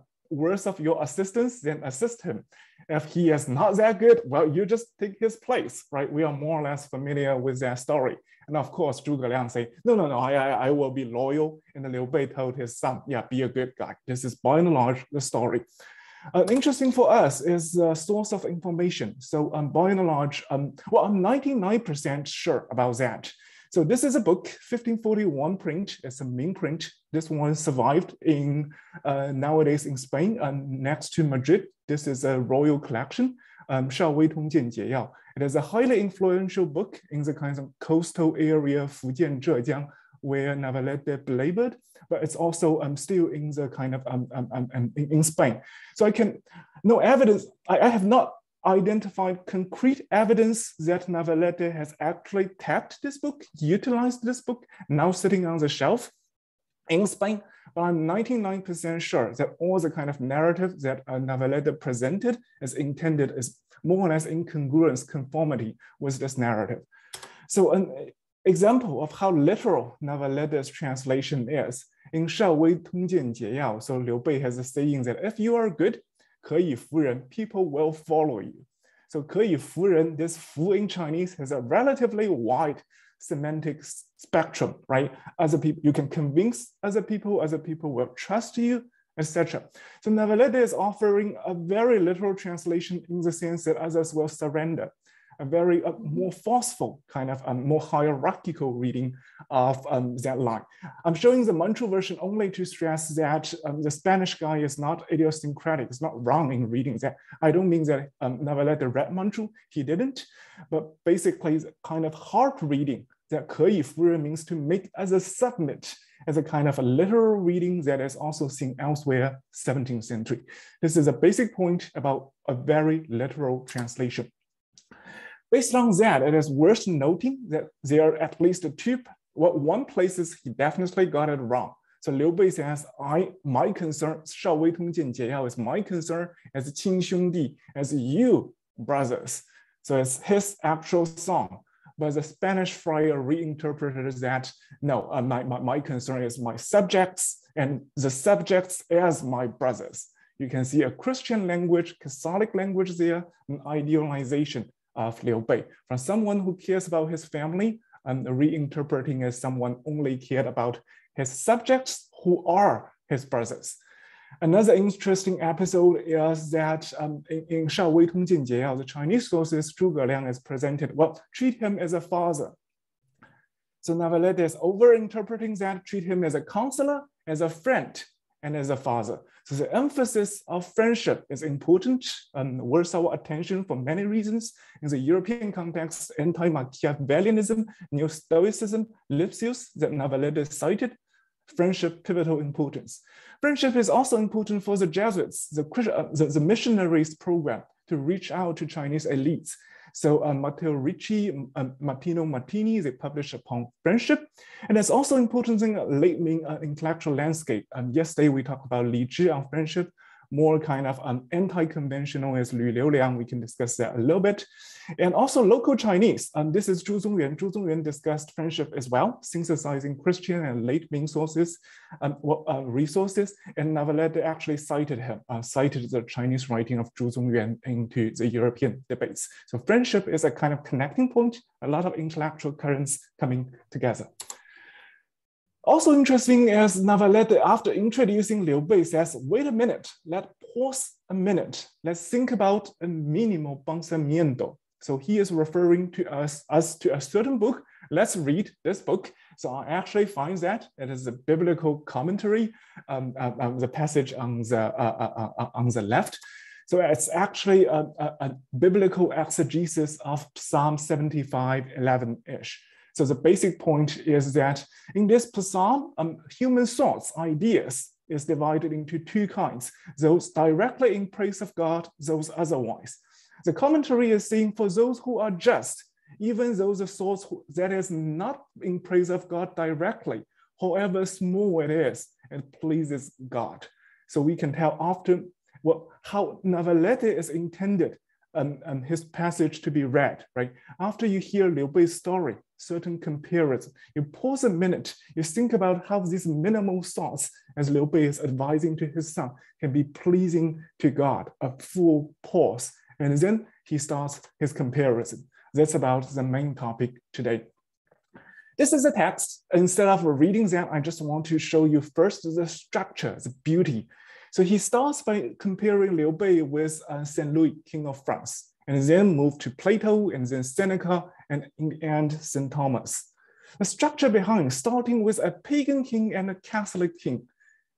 of your assistance, then assist him. If he is not that good, well, you just take his place, right? We are more or less familiar with that story. And of course, Zhuge Liang say, no, no, no, I, I, I will be loyal. And Liu Bei told his son, yeah, be a good guy. This is by and large the story. Uh, interesting for us is the source of information. So um, by and large, um, well, I'm 99% sure about that. So this is a book, 1541 print. It's a Ming print. This one survived in uh, nowadays in Spain and next to Madrid. This is a royal collection, um, It is a highly influential book in the kind of coastal area, Fujian, Zhejiang, where Navarrete labored, but it's also um, still in the kind of um, um, um, um in, in Spain. So I can, no evidence, I, I have not identified concrete evidence that Navarrete has actually tapped this book, utilized this book, now sitting on the shelf in Spain. But I'm 99% sure that all the kind of narrative that uh, Navarrete presented is intended is more or less in congruence, conformity with this narrative. So an example of how literal Navarrete's translation is, in Shao Wei Tongjian Jie Yao, so Liu Bei has a saying that if you are good, 可以服人, people will follow you. So 可以服人, this 服 in Chinese has a relatively wide semantic spectrum, right? Other people, you can convince other people, other people will trust you, etc. So Navarrete is offering a very literal translation in the sense that others will surrender a very uh, more forceful kind of um, more hierarchical reading of um, that line. I'm showing the Manchu version only to stress that um, the Spanish guy is not idiosyncratic. It's not wrong in reading that. I don't mean that um, read Manchu, he didn't, but basically the kind of hard reading that Ke Furen means to make as a submit as a kind of a literal reading that is also seen elsewhere 17th century. This is a basic point about a very literal translation. Based on that, it is worth noting that there are at least two, well, one places he definitely got it wrong. So Liu Bei says, I, my concern, Shao Wei Tong Jian Jiao is my concern as Qin Xiongdi, as you brothers. So it's his actual song. But the Spanish friar reinterpreted that, no, uh, my, my, my concern is my subjects and the subjects as my brothers. You can see a Christian language, Catholic language there, an idealization of Liu Bei. From someone who cares about his family, and reinterpreting as someone only cared about his subjects who are his brothers. Another interesting episode is that um, in, in Shao Wei Tong Jin Jie, the Chinese sources, Zhuge Liang is presented, well, treat him as a father. So Navarrete is over-interpreting that, treat him as a counselor, as a friend, and as a father. So the emphasis of friendship is important and worth our attention for many reasons. In the European context, anti-Machiavellianism, New Stoicism, Lipsius that Navarrete cited, friendship pivotal importance. Friendship is also important for the Jesuits, the, uh, the, the missionaries program to reach out to Chinese elites. So uh, Matteo Ricci, um, Martino Martini, they published upon friendship. And it's also important in late Ming uh, intellectual landscape. Um, yesterday we talked about Li Zhi on friendship more kind of um, anti-conventional as Lu Liuliang. We can discuss that a little bit. And also local Chinese. Um, this is Zhu Zongyuan. Zhu Zongyuan discussed friendship as well, synthesizing Christian and late Ming sources, um, uh, resources. And Navarrete actually cited him, uh, cited the Chinese writing of Zhu Zongyuan into the European debates. So friendship is a kind of connecting point, a lot of intellectual currents coming together. Also interesting is Navarrete, after introducing Liu Bei, says, wait a minute, let's pause a minute. Let's think about a minimal pensamiento. So he is referring to us, us to a certain book. Let's read this book. So I actually find that it is a biblical commentary, um, uh, uh, the passage on the, uh, uh, uh on the left. So it's actually a, a, a biblical exegesis of Psalm 75, 11-ish. So the basic point is that in this psalm, um, human thoughts, ideas, is divided into two kinds, those directly in praise of God, those otherwise. The commentary is saying for those who are just, even those of thoughts that is not in praise of God directly, however small it is, it pleases God. So we can tell often what, how Navarrete is intended um, um, his passage to be read, right? After you hear Liu Bei's story, certain comparison, you pause a minute, you think about how these minimal thoughts, as Liu Bei is advising to his son, can be pleasing to God, a full pause. And then he starts his comparison. That's about the main topic today. This is a text. Instead of reading that, I just want to show you first the structure, the beauty so he starts by comparing Liu Bei with uh, Saint Louis, king of France, and then move to Plato and then Seneca and in the end, St. Thomas. The structure behind, starting with a pagan king and a Catholic king,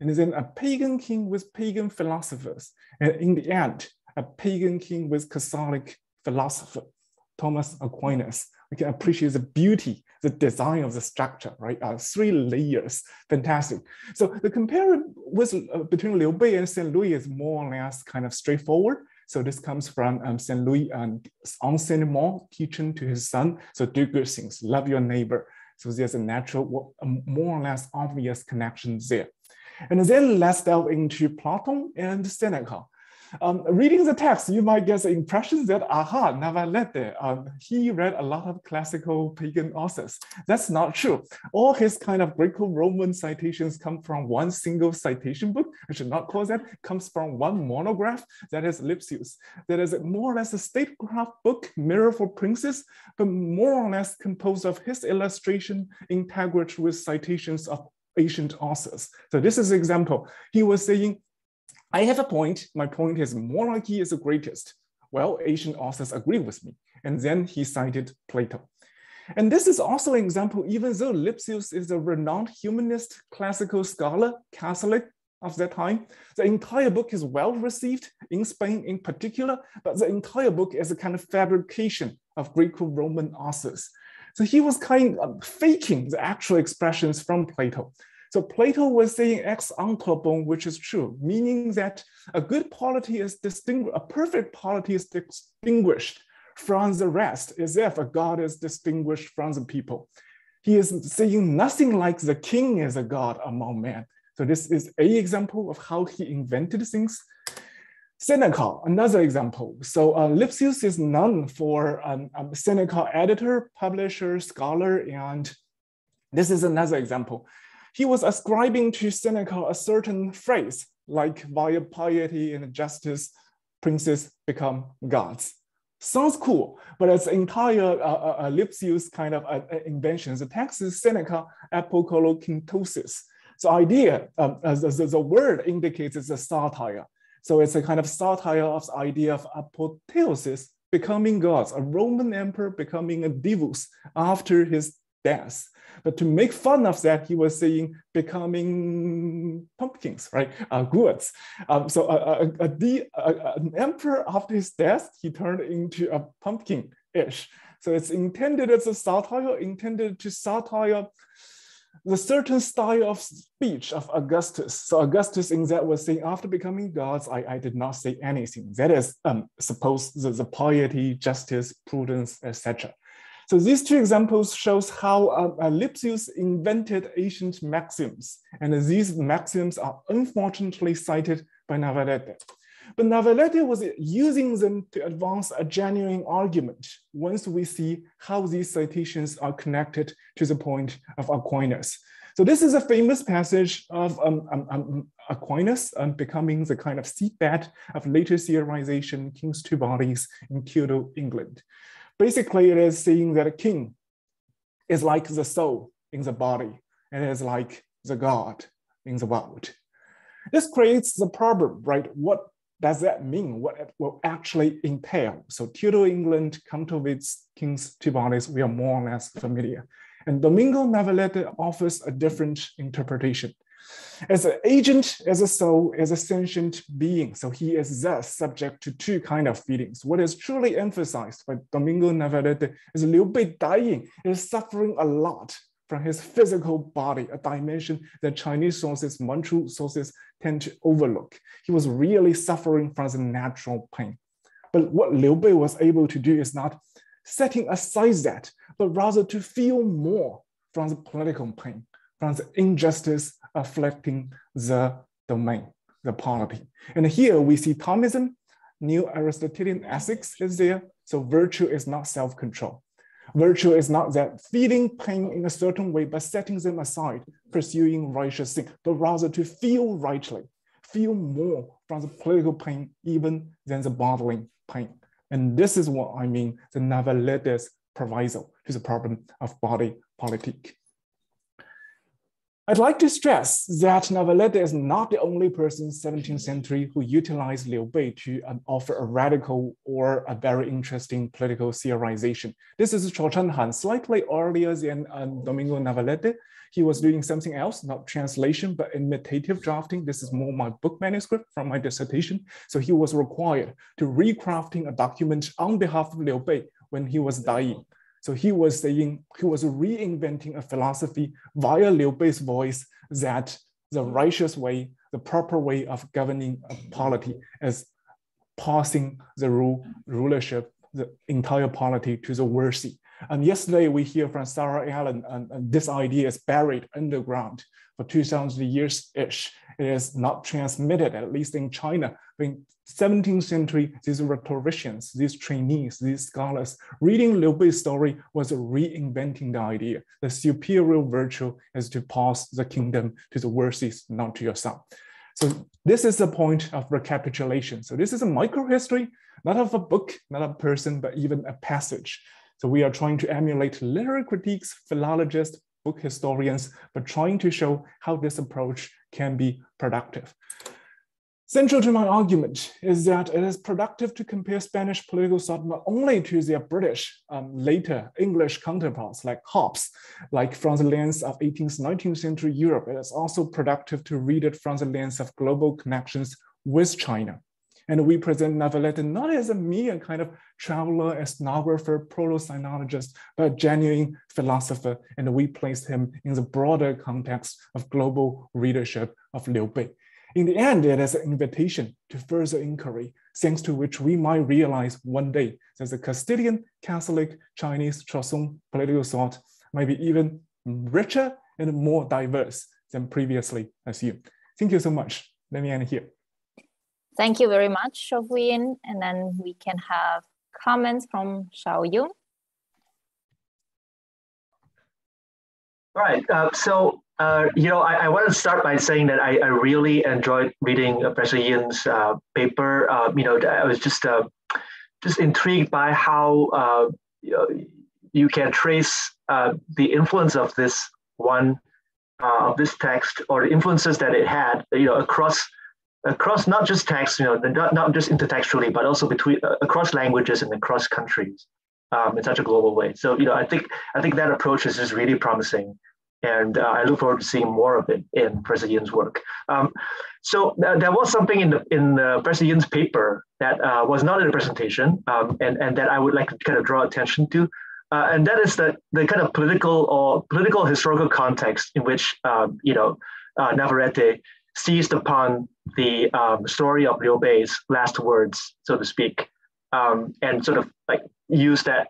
and then a pagan king with pagan philosophers, and in the end, a pagan king with Catholic philosopher, Thomas Aquinas. We can appreciate the beauty the design of the structure, right? Uh, three layers, fantastic. So the comparison with, uh, between Liu Bei and St. Louis is more or less kind of straightforward. So this comes from um, St. Louis um, enseignement teaching to his son. So do good things, love your neighbor. So there's a natural, more or less obvious connection there. And then let's delve into Plato and Seneca. Um, reading the text, you might get the impression that, aha, Navarrete, um, he read a lot of classical pagan authors. That's not true. All his kind of Greco-Roman citations come from one single citation book, I should not call that, comes from one monograph, that is Lipsius. That is more or less a statecraft book, Mirror for Princes, but more or less composed of his illustration integrated with citations of ancient authors. So this is an example. He was saying, I have a point. My point is monarchy is the greatest. Well, Asian authors agree with me. And then he cited Plato. And this is also an example, even though Lipsius is a renowned humanist classical scholar, Catholic of that time, the entire book is well received in Spain in particular, but the entire book is a kind of fabrication of Greco-Roman authors. So he was kind of faking the actual expressions from Plato. So Plato was saying ex anthropon, which is true, meaning that a good polity is distinguished, a perfect polity is distinguished from the rest, as if a god is distinguished from the people. He is saying nothing like the king is a god among men. So this is a example of how he invented things. Seneca, another example. So uh, Lipsius is known for um, Seneca editor, publisher, scholar, and this is another example he was ascribing to Seneca a certain phrase, like via piety and justice, princes become gods. Sounds cool, but it's entire uh, uh, kind of uh, uh, invention. The text is Seneca Apocolocyntosis. So idea, um, the, the word indicates it's a satire. So it's a kind of satire of the idea of apotheosis, becoming gods, a Roman emperor becoming a divus after his death. But to make fun of that, he was saying becoming pumpkins, right? Uh, goods. Um, so a, a, a, an emperor after his death, he turned into a pumpkin-ish. So it's intended as a satire, intended to satire the certain style of speech of Augustus. So Augustus in that was saying, after becoming gods, I, I did not say anything. That is um, supposed the, the piety, justice, prudence, etc. So these two examples shows how uh, Lipsius invented ancient maxims, and these maxims are unfortunately cited by Navarrete. But Navarrete was using them to advance a genuine argument once we see how these citations are connected to the point of Aquinas. So this is a famous passage of um, um, um, Aquinas um, becoming the kind of seedbed of later theorization, king's two bodies in Tudor, England. Basically, it is saying that a king is like the soul in the body, and is like the God in the world. This creates the problem, right? What does that mean? What it will actually entail? So Tudor England, Kantorowicz's king's two bodies, we are more or less familiar. And Domingo Navarrete offers a different interpretation. As an agent, as a soul, as a sentient being, so he is thus subject to two kind of feelings. What is truly emphasized by Domingo Navarrete is Liu Bei dying, is suffering a lot from his physical body, a dimension that Chinese sources, Manchu sources tend to overlook. He was really suffering from the natural pain. But what Liu Bei was able to do is not setting aside that, but rather to feel more from the political pain, from the injustice afflicting the domain, the polity. And here we see Thomism, new Aristotelian ethics is there. So virtue is not self-control. Virtue is not that feeling pain in a certain way, but setting them aside, pursuing righteous thing, but rather to feel rightly, feel more from the political pain even than the bodily pain. And this is what I mean, the Navarrete's proviso to the problem of body politic. I'd like to stress that Navarrete is not the only person in 17th century who utilized Liu Bei to um, offer a radical or a very interesting political theorization. This is Chou Han, slightly earlier than um, Domingo Navarrete. He was doing something else, not translation, but imitative drafting. This is more my book manuscript from my dissertation. So he was required to recrafting a document on behalf of Liu Bei when he was dying. So he was saying, he was reinventing a philosophy via Liu Bei's voice that the righteous way, the proper way of governing a polity is passing the rule, rulership, the entire polity to the worthy. And yesterday we hear from Sarah Allan, and, and this idea is buried underground for 2000 years-ish. It is not transmitted, at least in China. In 17th century, these rhetoricians, these trainees, these scholars, reading Liu Bei's story was reinventing the idea. The superior virtue is to pass the kingdom to the worthy, not to yourself. So this is the point of recapitulation. So this is a microhistory, not of a book, not a person, but even a passage. So we are trying to emulate literary critiques, philologists, book historians, but trying to show how this approach can be productive. Central to my argument is that it is productive to compare Spanish political thought not only to their British, um, later English counterparts like Hobbes, like from the lens of 18th, 19th century Europe, it is also productive to read it from the lens of global connections with China. And we present Navarrete not as a mere kind of traveler, ethnographer, proto-sinologist, but a genuine philosopher. And we place him in the broader context of global readership of Liu Bei. In the end, it is an invitation to further inquiry, thanks to which we might realize one day that the Castilian, Catholic, Chinese, Joseon political thought might be even richer and more diverse than previously assumed. Thank you so much. Let me end here. Thank you very much, Shoufu. And then we can have comments from Shao-yun. All right. Uh, so, uh, you know, I, I want to start by saying that I, I really enjoyed reading uh, Professor Yin's uh, paper. Uh, you know, I was just uh, just intrigued by how you, know, you can trace the influence of this one of this text or the influences that it had, you know, across across not just text, you know, not, not just intertextually, but also between across languages and across countries um, in such a global way. So you know, I think I think that approach is just really promising, and uh, I look forward to seeing more of it in Professor Yin's work. Um, so uh, there was something in the in the Professor Yin's paper that uh, was not in the presentation, um, and and that I would like to kind of draw attention to. Uh, and that is the, the kind of political or political historical context in which um, you know uh, Navarrete seized upon the um, story of Liu Bei's last words, so to speak, um, and sort of like use that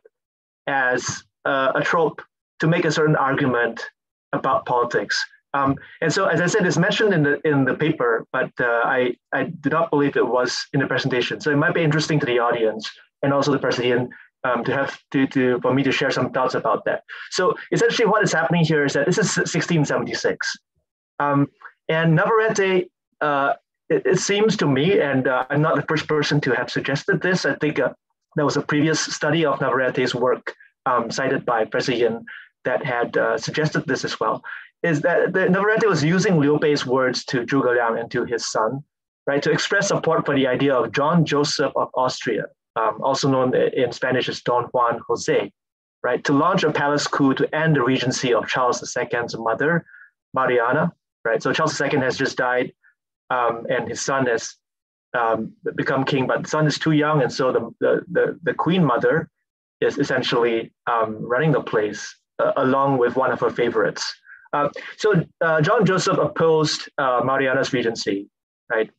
as uh, a trope to make a certain argument about politics. Um, and so, as I said, it's mentioned in the in the paper, but uh, I I do not believe it was in the presentation. So it might be interesting to the audience and also the president um, to have to, to for me to share some thoughts about that. So essentially, what is happening here is that this is 1676, um, and Navarrete uh, it, it, seems to me, and uh, I'm not the first person to have suggested this. I think uh, there was a previous study of Navarrete's work um, cited by President that had uh, suggested this as well. Is that the, Navarrete was using Liu Bei's words to Zhuge Liang and to his son, right, to express support for the idea of John Joseph of Austria, um, also known in Spanish as Don Juan Jose, right, to launch a palace coup to end the regency of Charles II's mother, Mariana, right. So Charles II has just died um, and his son has um, become king, but the son is too young, and so the the the, the queen mother is essentially um, running the place uh, along with one of her favorites. Uh, so uh, John Joseph opposed uh, Mariana's regency, right,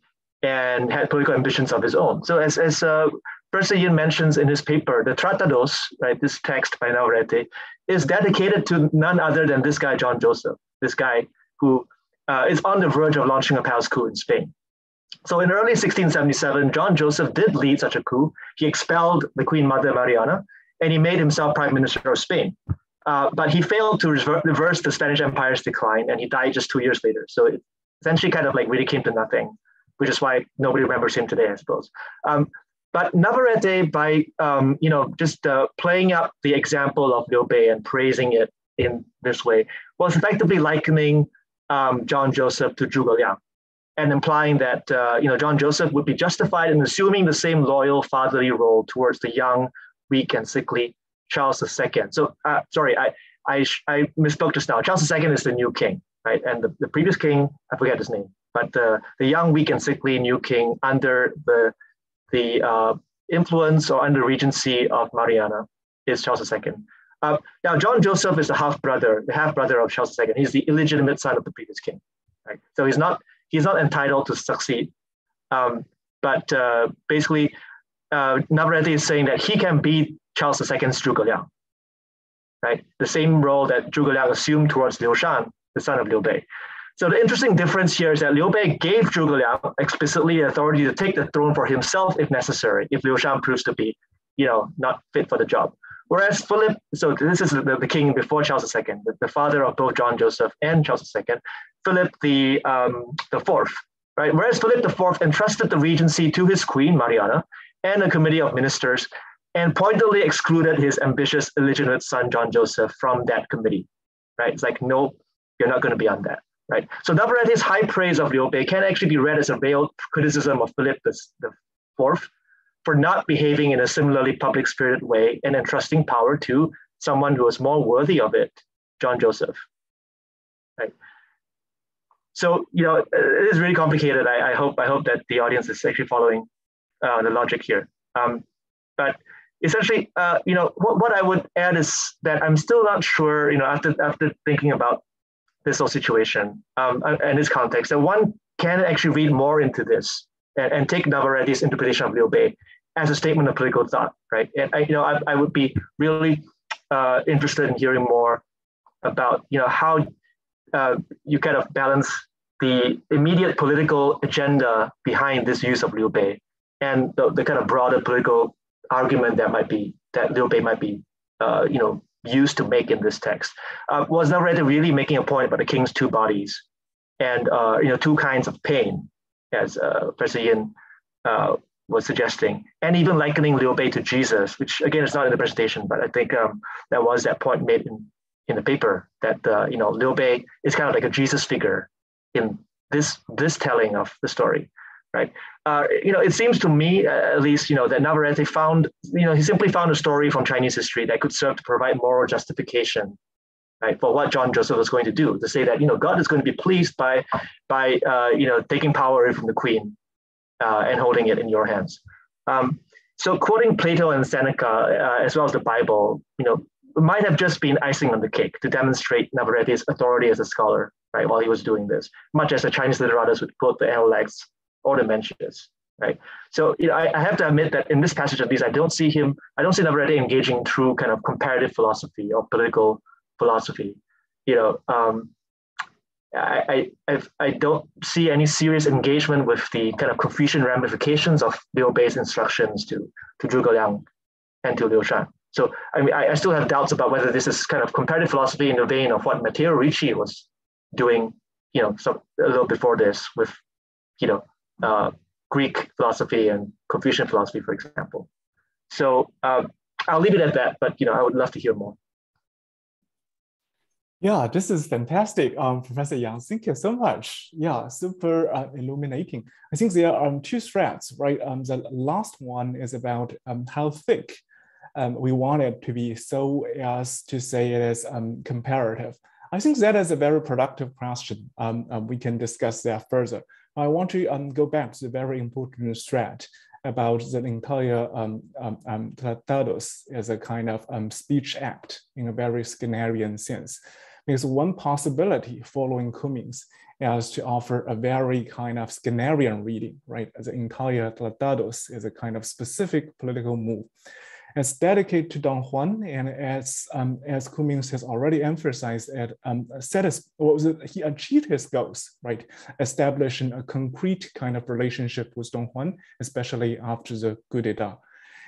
and had political ambitions of his own. So as as uh, mentions in his paper, the Tratados, right, this text by Navarrete, is dedicated to none other than this guy John Joseph, this guy who uh, is on the verge of launching a palace coup in Spain. So in early 1677, John Joseph did lead such a coup. He expelled the Queen Mother Mariana, and he made himself Prime Minister of Spain. Uh, but he failed to reverse the Spanish Empire's decline, and he died just two years later. So it essentially kind of like really came to nothing, which is why nobody remembers him today, I suppose. Um, but Navarrete, by um, you know just uh, playing up the example of Liu Bei and praising it in this way, was effectively likening um, John Joseph to Zhuge Liang, and implying that uh, you know John Joseph would be justified in assuming the same loyal fatherly role towards the young, weak, and sickly Charles II. So uh, sorry, I, I I misspoke just now. Charles II is the new king, right? And the, the previous king, I forget his name, but the the young, weak, and sickly new king under the the uh, influence or under regency of Mariana is Charles II. Uh, now, John Joseph is the half brother, the half brother of Charles II. He's the illegitimate son of the previous king, right? So he's not he's not entitled to succeed. Um, but uh, basically, uh, Navarrete is saying that he can be Charles II's Zhuge Liang, right? The same role that Zhuge Liang assumed towards Liu Shan, the son of Liu Bei. So the interesting difference here is that Liu Bei gave Zhuge Liang explicitly authority to take the throne for himself if necessary, if Liu Shan proves to be, you know, not fit for the job. Whereas Philip, so this is the, the king before Charles II, the, the, father of both John Joseph and Charles II, Philip the, um, the fourth, right? Whereas Philip the fourth entrusted the regency to his queen, Mariana, and a committee of ministers, and pointedly excluded his ambitious illegitimate son, John Joseph, from that committee, right? It's like, no, you're not going to be on that, right? So Navarrete's high praise of Liu Bei can actually be read as a veiled criticism of Philip the, the fourth, for not behaving in a similarly public spirited way and entrusting power to someone who was more worthy of it, John Joseph. Right. So, you know, it is really complicated. I, I hope I hope that the audience is actually following uh, the logic here. Um, but essentially, uh, you know, what, what I would add is that I'm still not sure, you know, after after thinking about this whole situation um, and its context, that one can actually read more into this and, and take Navarrete's interpretation of Liu Bei as a statement of political thought, right? And I, you know, I, I would be really uh, interested in hearing more about, you know, how uh, you kind of balance the immediate political agenda behind this use of Liu Bei and the, the kind of broader political argument that might be that Liu Bei might be, uh, you know, used to make in this text. Uh, was Navarrete really making a point about the king's two bodies and uh, you know two kinds of pain, as uh, Professor Yin was suggesting, and even likening Liu Bei to Jesus, which again is not in the presentation, but I think um, that was that point made in, in the paper that uh, you know Liu Bei is kind of like a Jesus figure in this this telling of the story, right? Uh, you know, it seems to me, uh, at least, you know, that Navarrete found, you know, he simply found a story from Chinese history that could serve to provide moral justification right, for what John Joseph was going to do, to say that, you know, God is going to be pleased by, by uh, you know, taking power away from the queen uh, and holding it in your hands. Um, so quoting Plato and Seneca, uh, as well as the Bible, you know, might have just been icing on the cake to demonstrate Navarrete's authority as a scholar, right, while he was doing this, much as the Chinese literatus would quote the Analects or the Mencius, right? So you know, I, I, have to admit that in this passage at least, I don't see him, I don't see Navarrete engaging through kind of comparative philosophy or political philosophy. You know, um, I, I, I don't see any serious engagement with the kind of Confucian ramifications of Liu Bei's instructions to, to Zhuge Liang and to Liu Shan. So I mean, I, I still have doubts about whether this is kind of comparative philosophy in the vein of what Matteo Ricci was doing, you know, a little before this with, you know, uh, Greek philosophy and Confucian philosophy, for example. So um, I'll leave it at that, but you know, I would love to hear more. Yeah, this is fantastic, um, Professor Yang. Thank you so much. Yeah, super uh, illuminating. I think there are um, two threads, right? Um, the last one is about um, how thick um, we want it to be so as to say it is um, comparative. I think that is a very productive question. Uh, we can discuss that further. I want to go back to the very important thread about the entire um, um, um, as a kind of um, speech act in a very Skinnerian sense. Because one possibility following Cummings is to offer a very kind of Skinnerian reading, right? The entire tratados is a kind of specific political move. It's dedicated to Don Juan, and as um, as Cummings has already emphasized, it um, satis- it? he achieved his goals, right? Establishing a concrete kind of relationship with Don Juan, especially after the coup d'état.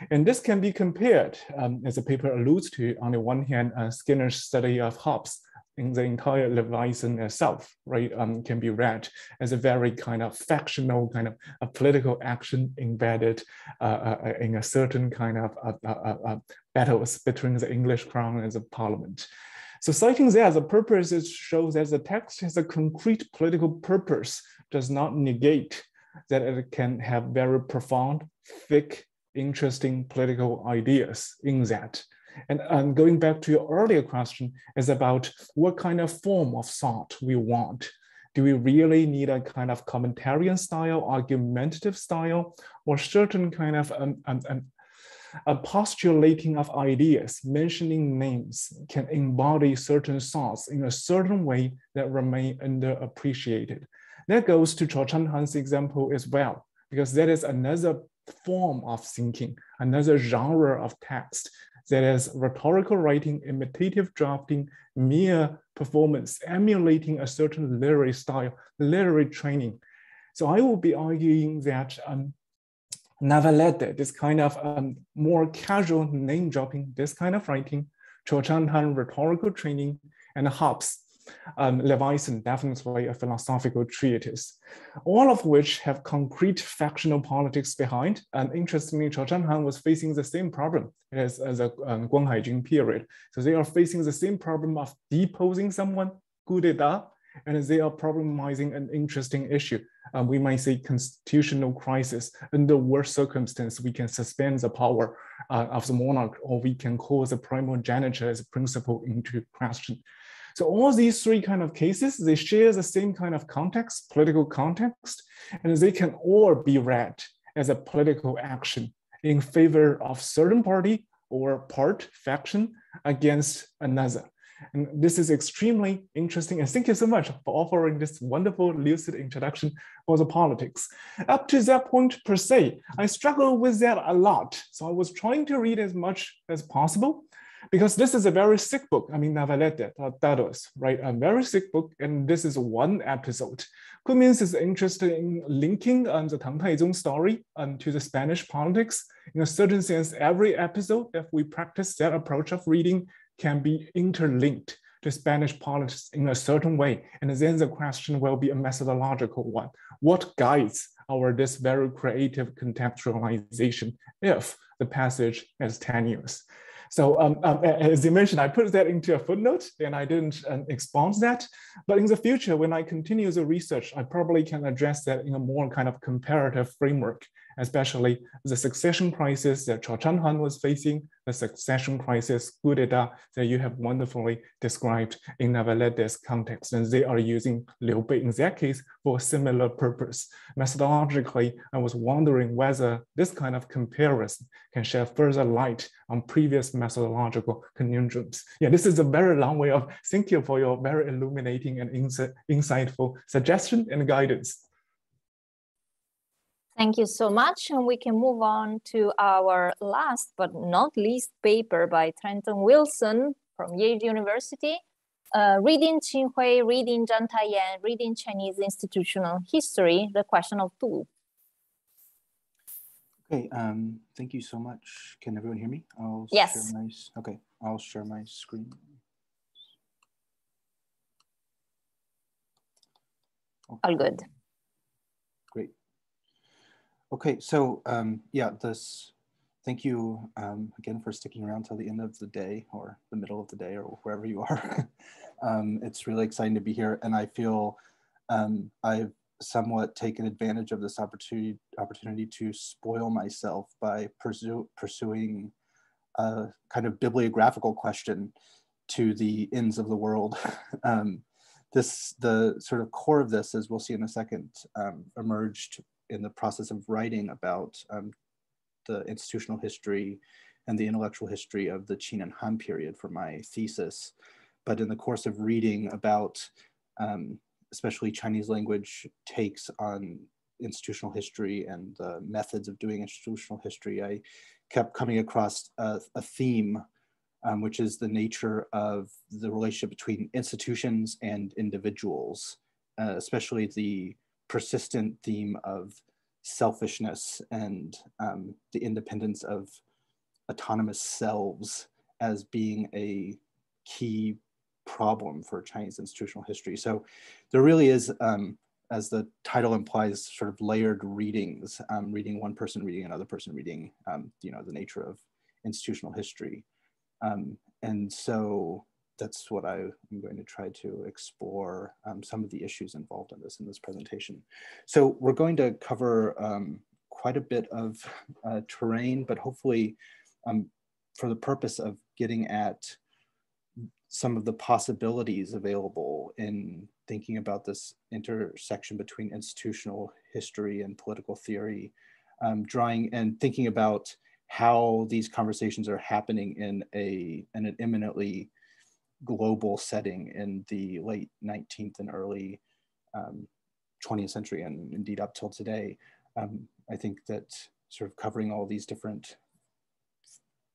And this can be compared, um, as the paper alludes to, on the one hand, uh, Skinner's study of Hobbes in the entire Leviathan itself, right, um, can be read as a very kind of factional kind of a political action embedded uh, uh, in a certain kind of uh, uh, uh, uh, battles between the English crown and the parliament. So citing that a purpose, shows that the text has a concrete political purpose, does not negate that it can have very profound, thick, interesting political ideas in that. And, and going back to your earlier question is about what kind of form of thought we want. Do we really need a kind of commentarian style, argumentative style, or certain kind of um, um, um, a postulating of ideas, mentioning names can embody certain thoughts in a certain way that remain underappreciated. That goes to Chao Chan Han's example as well, because that is another form of thinking, another genre of text that is rhetorical writing, imitative drafting, mere performance, emulating a certain literary style, literary training. So I will be arguing that um, Navarrete, this kind of um, more casual name dropping, this kind of writing, Chao Chan Han rhetorical training, and Hobbes um, Leviathan, definitely a philosophical treatise, all of which have concrete factional politics behind. And interestingly, Chao Chanhan was facing the same problem as, as a um, Gwanghaegun period. So they are facing the same problem of deposing someone, coup d'etat, and they are problematizing an interesting issue. Um, we might say constitutional crisis. Under worst circumstance, we can suspend the power uh, of the monarch, or we can call the primogeniture as principle into question. So all these three kind of cases, they share the same kind of context, political context, and they can all be read as a political action in favor of certain party or part faction against another. And this is extremely interesting. And thank you so much for offering this wonderful, lucid introduction for the politics. Up to that point per se, I struggled with that a lot. So I was trying to read as much as possible because this is a very sick book. I mean, Navarrete, Dados, right? A very sick book, and this is one episode. Cummings is interested in linking um, the Tang Taizong story um, to the Spanish politics. In a certain sense, every episode, if we practice that approach of reading, can be interlinked to Spanish politics in a certain way. And then the question will be a methodological one. What guides our this very creative contextualization if the passage is tenuous? So um, um, as you mentioned, I put that into a footnote and I didn't um, expound that. But in the future, when I continue the research, I probably can address that in a more kind of comparative framework especially the succession crisis that Chao Changhan was facing, the succession crisis, d'etat that you have wonderfully described in Navarrete's context. And they are using Liu Bei in that case for a similar purpose. Methodologically, I was wondering whether this kind of comparison can shed further light on previous methodological conundrums. Yeah, this is a very long way of thank you for your very illuminating and insightful suggestion and guidance. Thank you so much. And we can move on to our last but not least paper by Trenton Wilson from Yale University. Uh, reading Qin Hui, reading Zhang Taiyan, reading Chinese institutional history, the question of Du. Okay, um, thank you so much. Can everyone hear me? I'll yes. Share my, okay, I'll share my screen. Okay. All good. Okay, so um, yeah, this. Thank you um, again for sticking around till the end of the day or the middle of the day or wherever you are. [LAUGHS] um, it's really exciting to be here, and I feel um, I've somewhat taken advantage of this opportunity opportunity to spoil myself by pursue, pursuing a kind of bibliographical question to the ends of the world. [LAUGHS] um, this the sort of core of this, as we'll see in a second, um, emerged in the process of writing about um, the institutional history and the intellectual history of the Qin and Han period for my thesis. But in the course of reading about um, especially Chinese language takes on institutional history and the methods of doing institutional history, I kept coming across a, a theme, um, which is the nature of the relationship between institutions and individuals, uh, especially the persistent theme of selfishness and um, the independence of autonomous selves as being a key problem for Chinese institutional history. So there really is, um, as the title implies, sort of layered readings, um, reading one person, reading another person, reading, um, you know, the nature of institutional history. Um, and so that's what I am going to try to explore um, some of the issues involved in this in this presentation. So we're going to cover um, quite a bit of uh, terrain, but hopefully um, for the purpose of getting at some of the possibilities available in thinking about this intersection between institutional history and political theory, um, drawing and thinking about how these conversations are happening in a in an eminently global setting in the late 19th and early um, 20th century and indeed up till today. Um, I think that sort of covering all these different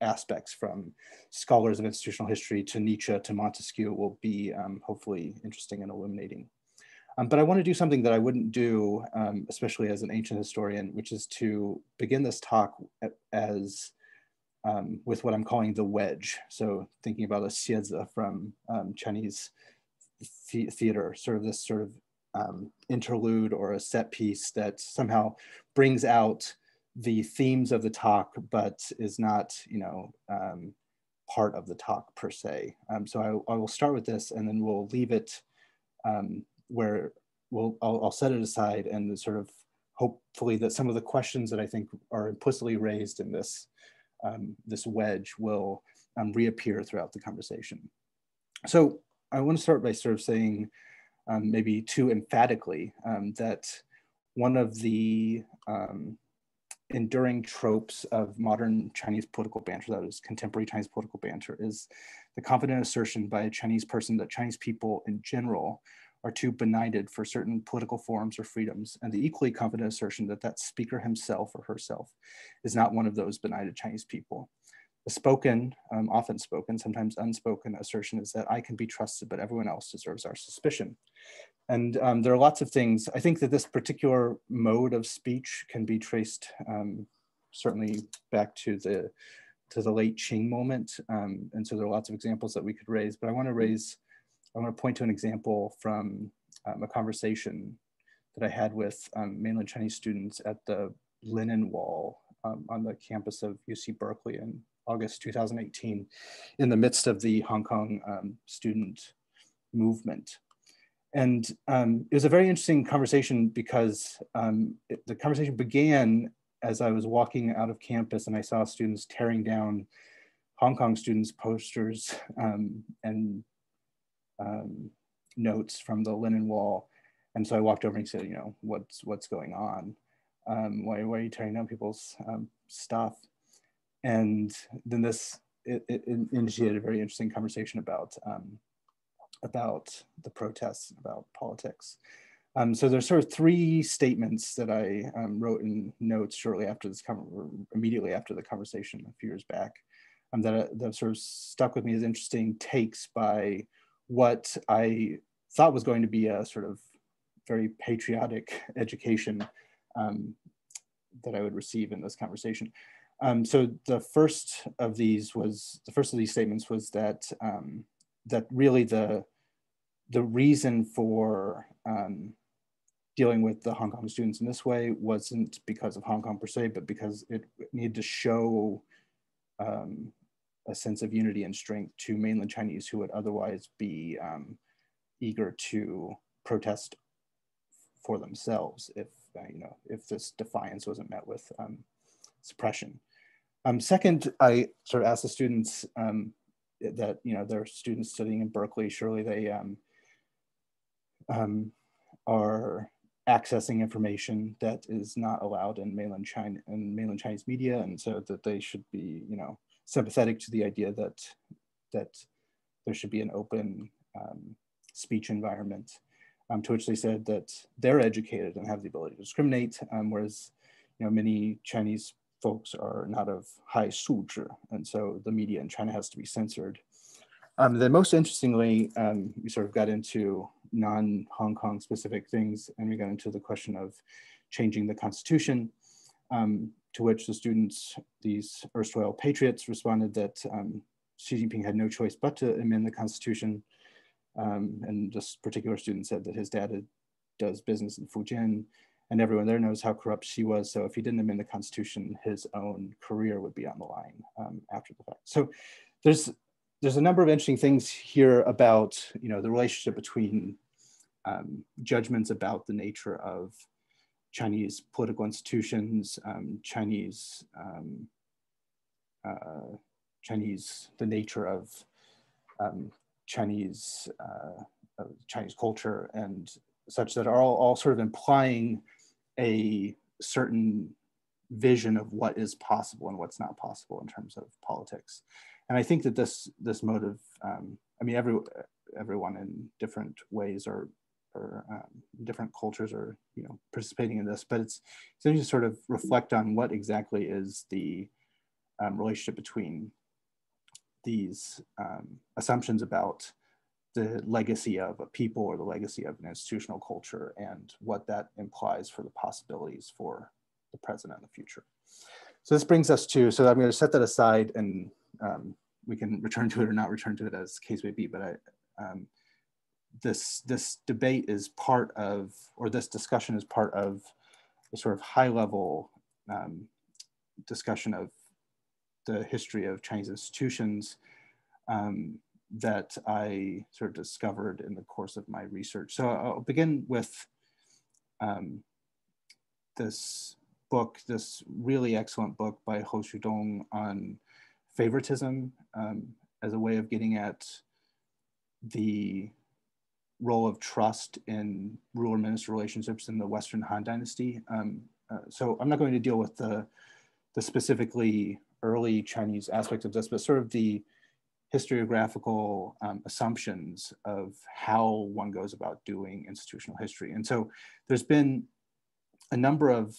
aspects from scholars of institutional history to Nietzsche to Montesquieu will be um, hopefully interesting and illuminating. Um, but I want to do something that I wouldn't do, um, especially as an ancient historian, which is to begin this talk as um, with what I'm calling the wedge. So thinking about a xiezi from um, Chinese theater, sort of this sort of um, interlude or a set piece that somehow brings out the themes of the talk, but is not, you know, um, part of the talk per se. Um, so I, I, will start with this and then we'll leave it um, where we'll, I'll, I'll set it aside and sort of hopefully that some of the questions that I think are implicitly raised in this um, this wedge will um, reappear throughout the conversation. So I want to start by sort of saying um, maybe too emphatically um, that one of the um, enduring tropes of modern Chinese political banter, that is contemporary Chinese political banter, is the confident assertion by a Chinese person that Chinese people in general are too benighted for certain political forms or freedoms, and the equally confident assertion that that speaker himself or herself is not one of those benighted Chinese people. The spoken, um, often spoken, sometimes unspoken assertion is that I can be trusted, but everyone else deserves our suspicion. And um, there are lots of things. I think that this particular mode of speech can be traced um, certainly back to the to the late Qing moment. Um, and so there are lots of examples that we could raise, but I want to raise, I want to point to an example from um, a conversation that I had with um, mainland Chinese students at the Lennon Wall um, on the campus of UC Berkeley in August 2018 in the midst of the Hong Kong um, student movement. And um, it was a very interesting conversation because um, it, the conversation began as I was walking out of campus and I saw students tearing down Hong Kong students' posters um, and um, notes from the Lennon Wall. And so I walked over and said, you know, what's what's going on? Um, why, why are you tearing down people's um, stuff? And then this it, it initiated a very interesting conversation about um, about the protests, about politics. Um, so there's sort of three statements that I um, wrote in notes shortly after this, immediately after the conversation a few years back, um, that, that sort of stuck with me as interesting takes by what I thought was going to be a sort of very patriotic education um, that I would receive in this conversation. Um, so the first of these was, the first of these statements was that, um, that really the, the reason for um, dealing with the Hong Kong students in this way wasn't because of Hong Kong per se, but because it needed to show um, a sense of unity and strength to mainland Chinese who would otherwise be um, eager to protest for themselves if uh, you know if this defiance wasn't met with um, suppression. Um, second, I sort of asked the students um, that you know they're students studying in Berkeley. Surely they um, um, are accessing information that is not allowed in mainland China and mainland Chinese media, and so that they should be, you know, sympathetic to the idea that that there should be an open um, speech environment. Um, to which they said that they're educated and have the ability to discriminate, um, whereas you know many Chinese folks are not of high 素质, and so the media in China has to be censored. Um, then most interestingly, um, we sort of got into non-Hong Kong specific things and we got into the question of changing the constitution, um, to which the students, these erstwhile patriots responded that um, Xi Jinping had no choice but to amend the constitution. Um, and this particular student said that his dad does business in Fujian and everyone there knows how corrupt she was. So if he didn't amend the constitution, his own career would be on the line um, after the fact. So there's there's a number of interesting things here about you know the relationship between um, judgments about the nature of Chinese political institutions, um, Chinese um, uh, Chinese the nature of um, Chinese uh, Chinese culture and such that are all, all sort of implying a certain vision of what is possible and what's not possible in terms of politics. And I think that this this motive, um, I mean, every everyone in different ways or or um, different cultures are you know participating in this, but it's it's interesting to sort of reflect on what exactly is the um, relationship between these um, assumptions about the legacy of a people or the legacy of an institutional culture and what that implies for the possibilities for the present and the future. So this brings us to, so I'm going to set that aside and um, we can return to it or not return to it as case may be, but I, um, this, this debate is part of, or this discussion is part of a sort of high level um, discussion of the history of Chinese institutions um, that I sort of discovered in the course of my research. So I'll begin with um, this book, this really excellent book by Hou Xudong on favoritism um, as a way of getting at the role of trust in ruler minister relationships in the Western Han Dynasty. Um, uh, so I'm not going to deal with the, the specifically early Chinese aspect of this, but sort of the historiographical um, assumptions of how one goes about doing institutional history. And so there's been a number of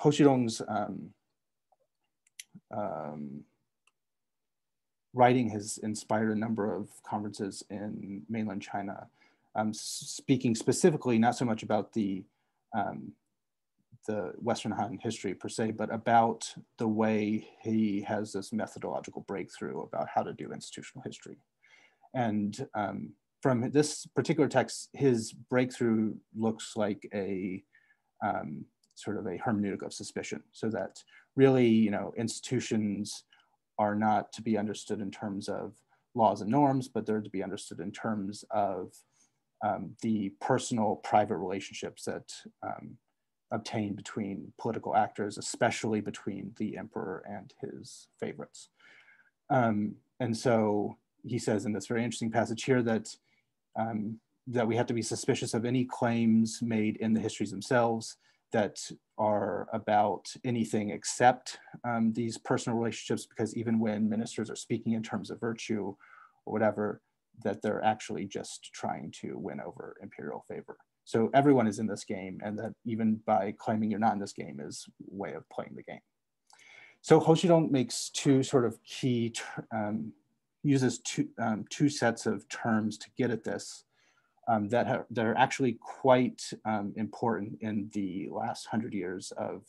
Hou Xudong's um, um, writing has inspired a number of conferences in mainland China, um, speaking specifically not so much about the um, the Western Han history per se, but about the way he has this methodological breakthrough about how to do institutional history. And um, from this particular text, his breakthrough looks like a um, sort of a hermeneutic of suspicion, so that really, you know, institutions are not to be understood in terms of laws and norms, but they're to be understood in terms of um, the personal, private relationships that um, obtain between political actors, especially between the emperor and his favorites. Um, and so he says in this very interesting passage here that um, that we have to be suspicious of any claims made in the histories themselves that are about anything except um, these personal relationships, because even when ministers are speaking in terms of virtue or whatever, that they're actually just trying to win over imperial favor. So everyone is in this game, and that even by claiming you're not in this game is way of playing the game. So Hou Xudong makes two sort of key, um, uses two, um, two sets of terms to get at this um, that, have, that are actually quite um, important in the last hundred years of,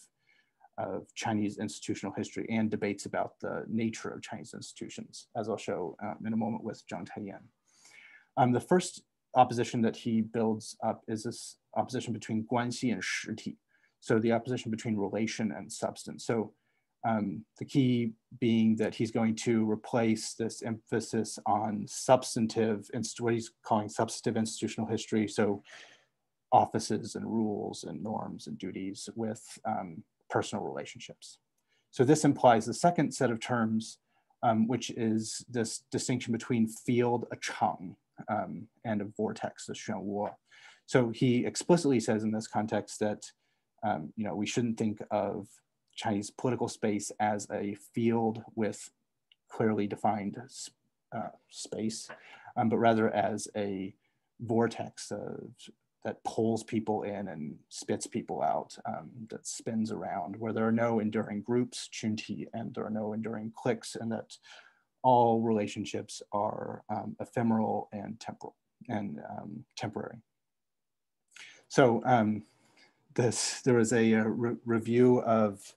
of Chinese institutional history and debates about the nature of Chinese institutions, as I'll show um, in a moment with Zhang Taiyan. Um, the first opposition that he builds up is this opposition between guanxi and shiti. So the opposition between relation and substance. So um, the key being that he's going to replace this emphasis on substantive, what he's calling substantive institutional history. So offices and rules and norms and duties with um, personal relationships. So this implies the second set of terms, um, which is this distinction between field, a chang, um, and a vortex, the xuanwo. So he explicitly says in this context that um, you know we shouldn't think of Chinese political space as a field with clearly defined uh, space, um, but rather as a vortex that pulls people in and spits people out, um, that spins around, where there are no enduring groups, qunti, and there are no enduring cliques, and that all relationships are um, ephemeral and temporal and um, temporary. So um, this, there was a, a re review of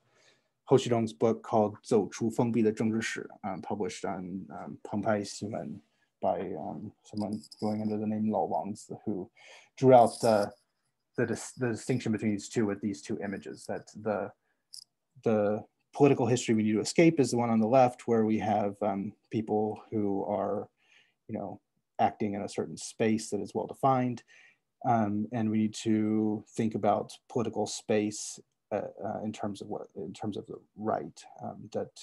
Hou Xudong's book called 走出封闭的政治史, um, published on um, Pengpai Xinwen by um, someone going under the name Lao Wangzi, who drew out the, the, dis the distinction between these two with these two images, that the, the political history we need to escape is the one on the left where we have um, people who are, you know, acting in a certain space that is well defined. Um, and we need to think about political space in terms of what, in terms of the right, um, that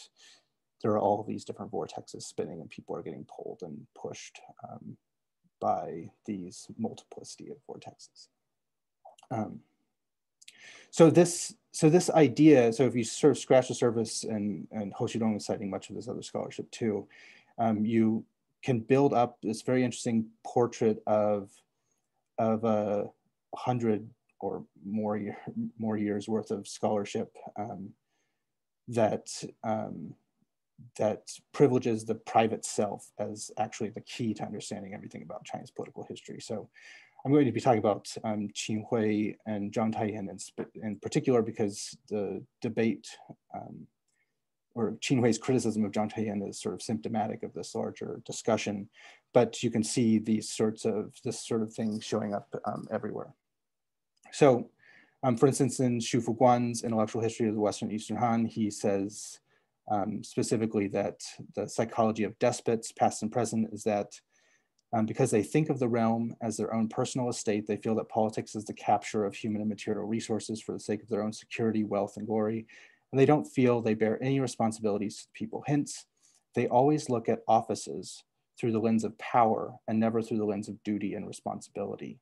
there are all these different vortexes spinning and people are getting pulled and pushed um, by these multiplicity of vortexes. Um, so this so this idea, so if you sort of scratch the surface, and, and Hou Xudong is citing much of this other scholarship too, um, you can build up this very interesting portrait of, of a hundred or more, year, [LAUGHS] more years worth of scholarship um, that, um, that privileges the private self as actually the key to understanding everything about Chinese political history. So I'm going to be talking about um, Qin Hui and Zhang Taiyan in, in particular because the debate um, or Qin Hui's criticism of Zhang Taiyan is sort of symptomatic of this larger discussion, but you can see these sorts of, this sort of thing showing up um, everywhere. So um, for instance, in Xu Fuguan's Intellectual History of the Western Eastern Han, he says um, specifically that the psychology of despots, past and present, is that um, because they think of the realm as their own personal estate, they feel that politics is the capture of human and material resources for the sake of their own security, wealth, and glory. And they don't feel they bear any responsibilities to the people. Hence, they always look at offices through the lens of power and never through the lens of duty and responsibility.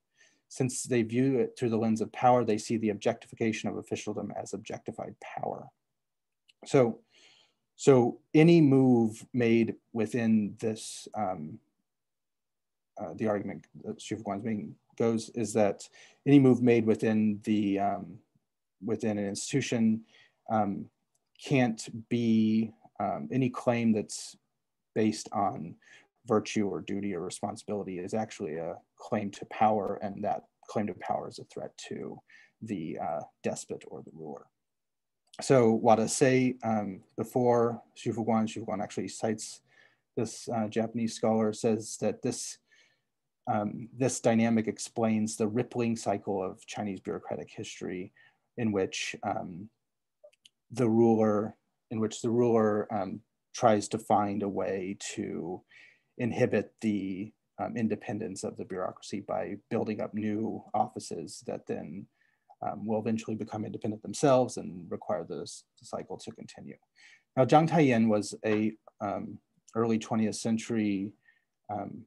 Since they view it through the lens of power, they see the objectification of officialdom as objectified power. So, so any move made within this, um, uh, the argument that Xu Fuguan's making goes is that any move made within the um, within an institution um, can't be um, any claim that's based on virtue or duty or responsibility is actually a claim to power, and that claim to power is a threat to the uh, despot or the ruler. So Wada Sei, um, before Xu Fuguan, Xu Fuguan actually cites this uh, Japanese scholar, says that this, um, this dynamic explains the rippling cycle of Chinese bureaucratic history in which um, the ruler, in which the ruler um, tries to find a way to inhibit the um, independence of the bureaucracy by building up new offices that then um, will eventually become independent themselves and require this cycle to continue. Now, Zhang Taiyan was a um, early 20th century um,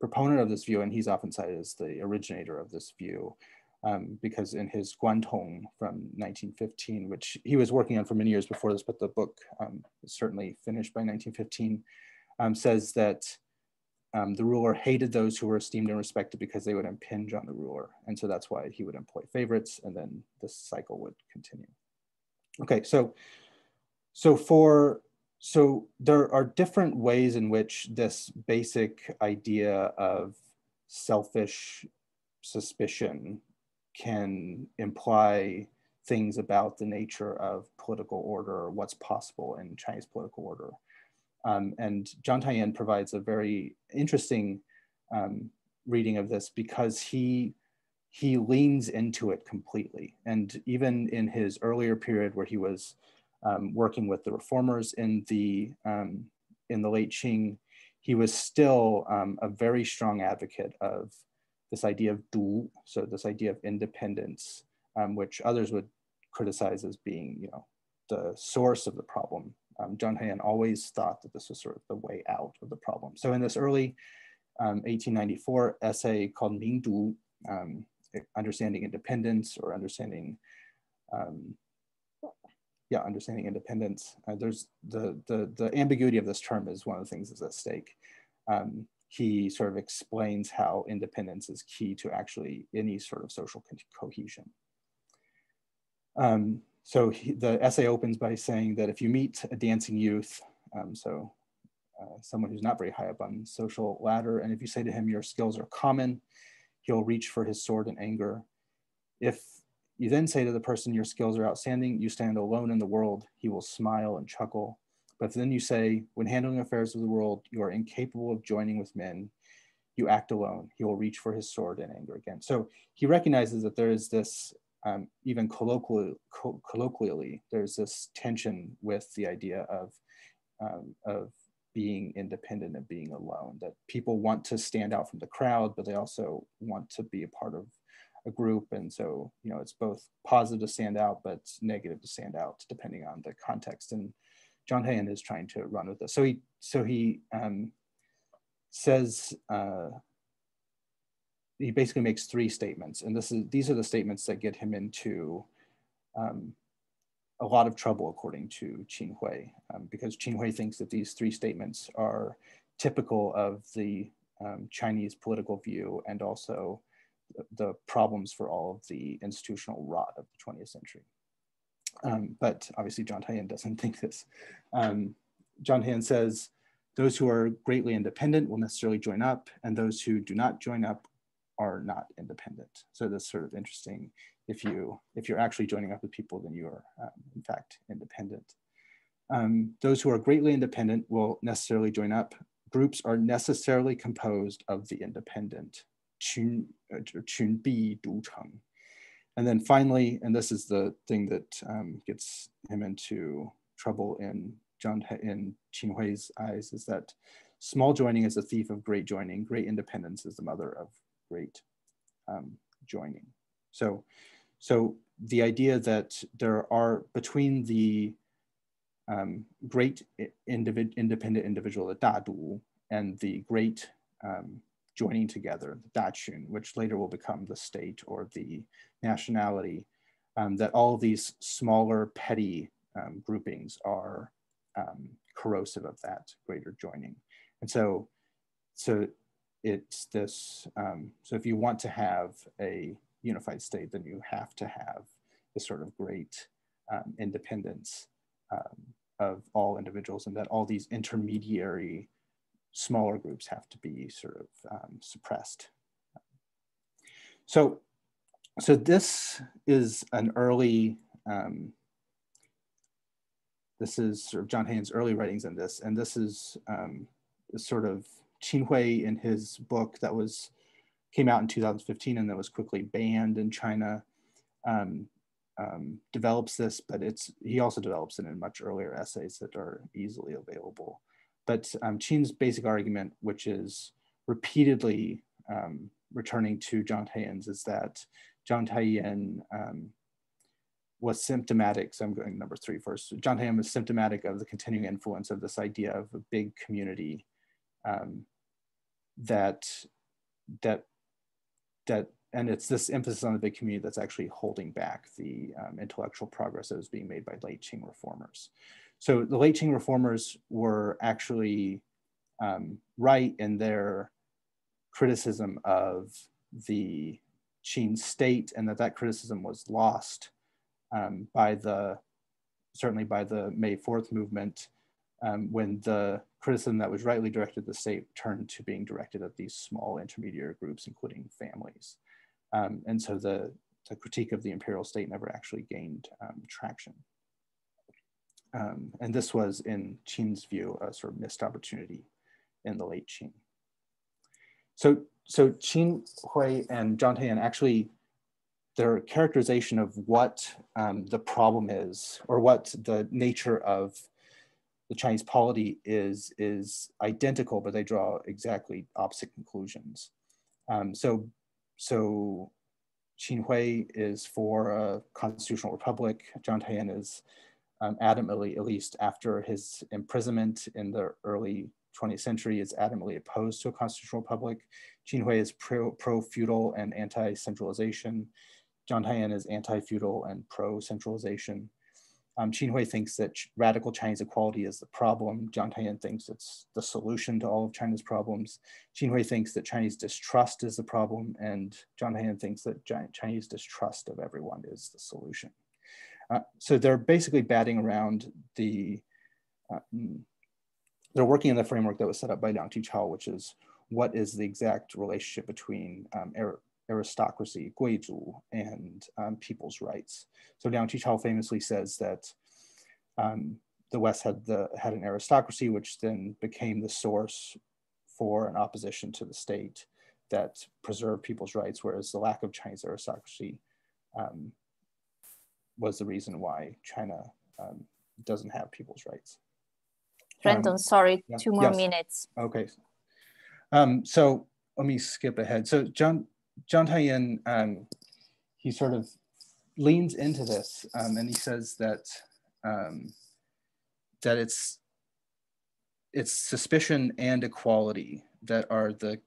proponent of this view, and he's often cited as the originator of this view. Um, because in his Guantong from 1915, which he was working on for many years before this, but the book um, certainly finished by 1915, um, says that um, the ruler hated those who were esteemed and respected because they would impinge on the ruler. And so that's why he would employ favorites and then this cycle would continue. Okay, so, so for, so there are different ways in which this basic idea of selfish suspicion can imply things about the nature of political order or what's possible in Chinese political order. Um, and Zhang Taiyan provides a very interesting um, reading of this because he he leans into it completely. And even in his earlier period where he was um, working with the reformers in the um, in the late Qing, he was still um, a very strong advocate of this idea of du, so this idea of independence, um, which others would criticize as being, you know, the source of the problem um, Taiyan always thought that this was sort of the way out of the problem. So in this early um, 1894 essay called Mingdu, um, Understanding Independence or Understanding, um, yeah, Understanding Independence, uh, there's the, the, the ambiguity of this term is one of the things that's at stake. Um, he sort of explains how independence is key to actually any sort of social co cohesion. Um, so he, the essay opens by saying that if you meet a dancing youth, um, so uh, someone who's not very high up on social ladder, and if you say to him your skills are common, he'll reach for his sword in anger. If you then say to the person your skills are outstanding, you stand alone in the world, he will smile and chuckle. But then you say, when handling affairs of the world, you are incapable of joining with men, you act alone, he will reach for his sword in anger again. So he recognizes that there is this um, even colloquially, co colloquially, there's this tension with the idea of, um, of being independent and being alone, that people want to stand out from the crowd, but they also want to be a part of a group. And so, you know, it's both positive to stand out, but negative to stand out, depending on the context. And Zhang Taiyan is trying to run with this. So he, so he um, says, uh, he basically makes three statements, and this is these are the statements that get him into um, a lot of trouble, according to Qin Hui, um, because Qin Hui thinks that these three statements are typical of the um, Chinese political view and also the problems for all of the institutional rot of the 20th century. Um, but obviously, Zhang Taiyan doesn't [LAUGHS] think this. Um, Zhang Taiyan says, those who are greatly independent will necessarily join up, and those who do not join up are not independent. So that's sort of interesting. If you if you're actually joining up with people, then you are um, in fact independent. Um, those who are greatly independent will necessarily join up. Groups are necessarily composed of the independent. Qun, uh, qun bi du cheng. And then finally, and this is the thing that um, gets him into trouble in John in Qin Hui's eyes, is that small joining is a thief of great joining. Great independence is the mother of great um, joining. So, so the idea that there are between the um, great individ independent individual, the dadu, and the great um, joining together, the daqun, which later will become the state or the nationality, um, that all these smaller petty um, groupings are um, corrosive of that greater joining. And so, so it's this, um, so if you want to have a unified state, then you have to have this sort of great um, independence um, of all individuals and that all these intermediary smaller groups have to be sort of um, suppressed. So, so this is an early, um, this is sort of Zhang Taiyan's early writings in this, and this is um, sort of Hui in his book that was came out in 2015 and that was quickly banned in China. Um, um, develops this, but it's he also develops it in much earlier essays that are easily available. But um, Qin's basic argument, which is repeatedly um, returning to Zhang Taiyan's, is that Zhang Taiyan um, was symptomatic. So I'm going number three first. John Taiyan was symptomatic of the continuing influence of this idea of a big community um, that that that and it's this emphasis on the big community that's actually holding back the um, intellectual progress that was being made by late Qing reformers. So the late Qing reformers were actually um, right in their criticism of the Qing state and that that criticism was lost um, by the, certainly by the May 4th movement um, when the criticism that was rightly directed at the state turned to being directed at these small intermediary groups, including families. Um, and so the, the critique of the imperial state never actually gained um, traction. Um, and this was, in Qin's view, a sort of missed opportunity in the late Qing. So, so Qin Hui and Zhang Taiyan actually, their characterization of what um, the problem is, or what the nature of the Chinese polity is, is identical, but they draw exactly opposite conclusions. Um, so so Qin Hui is for a constitutional republic. Zhang Taiyan is um, adamantly, at least after his imprisonment in the early 20th century, is adamantly opposed to a constitutional republic. Qin Hui is pro-feudal pro and anti-centralization. Zhang Taiyan is anti-feudal and pro-centralization. Um, Hui thinks that radical Chinese equality is the problem. Zhang Taiyan thinks it's the solution to all of China's problems. Qin Hui thinks that Chinese distrust is the problem, and Zhang Taiyan thinks that Chinese distrust of everyone is the solution. Uh, so they're basically batting around the, uh, mm, they're working in the framework that was set up by Liang Qichao, which is what is the exact relationship between um, aristocracy, guizhu, and um, people's rights. So Liang Qichao famously says that um, the West had, the, had an aristocracy, which then became the source for an opposition to the state that preserved people's rights, whereas the lack of Chinese aristocracy um, was the reason why China um, doesn't have people's rights. Trenton, um, sorry, yeah, two more yes. minutes. Okay. Um, so let me skip ahead. So John, Zhang Taiyan, um, he sort of leans into this um, and he says that um, that it's it's suspicion and equality that are the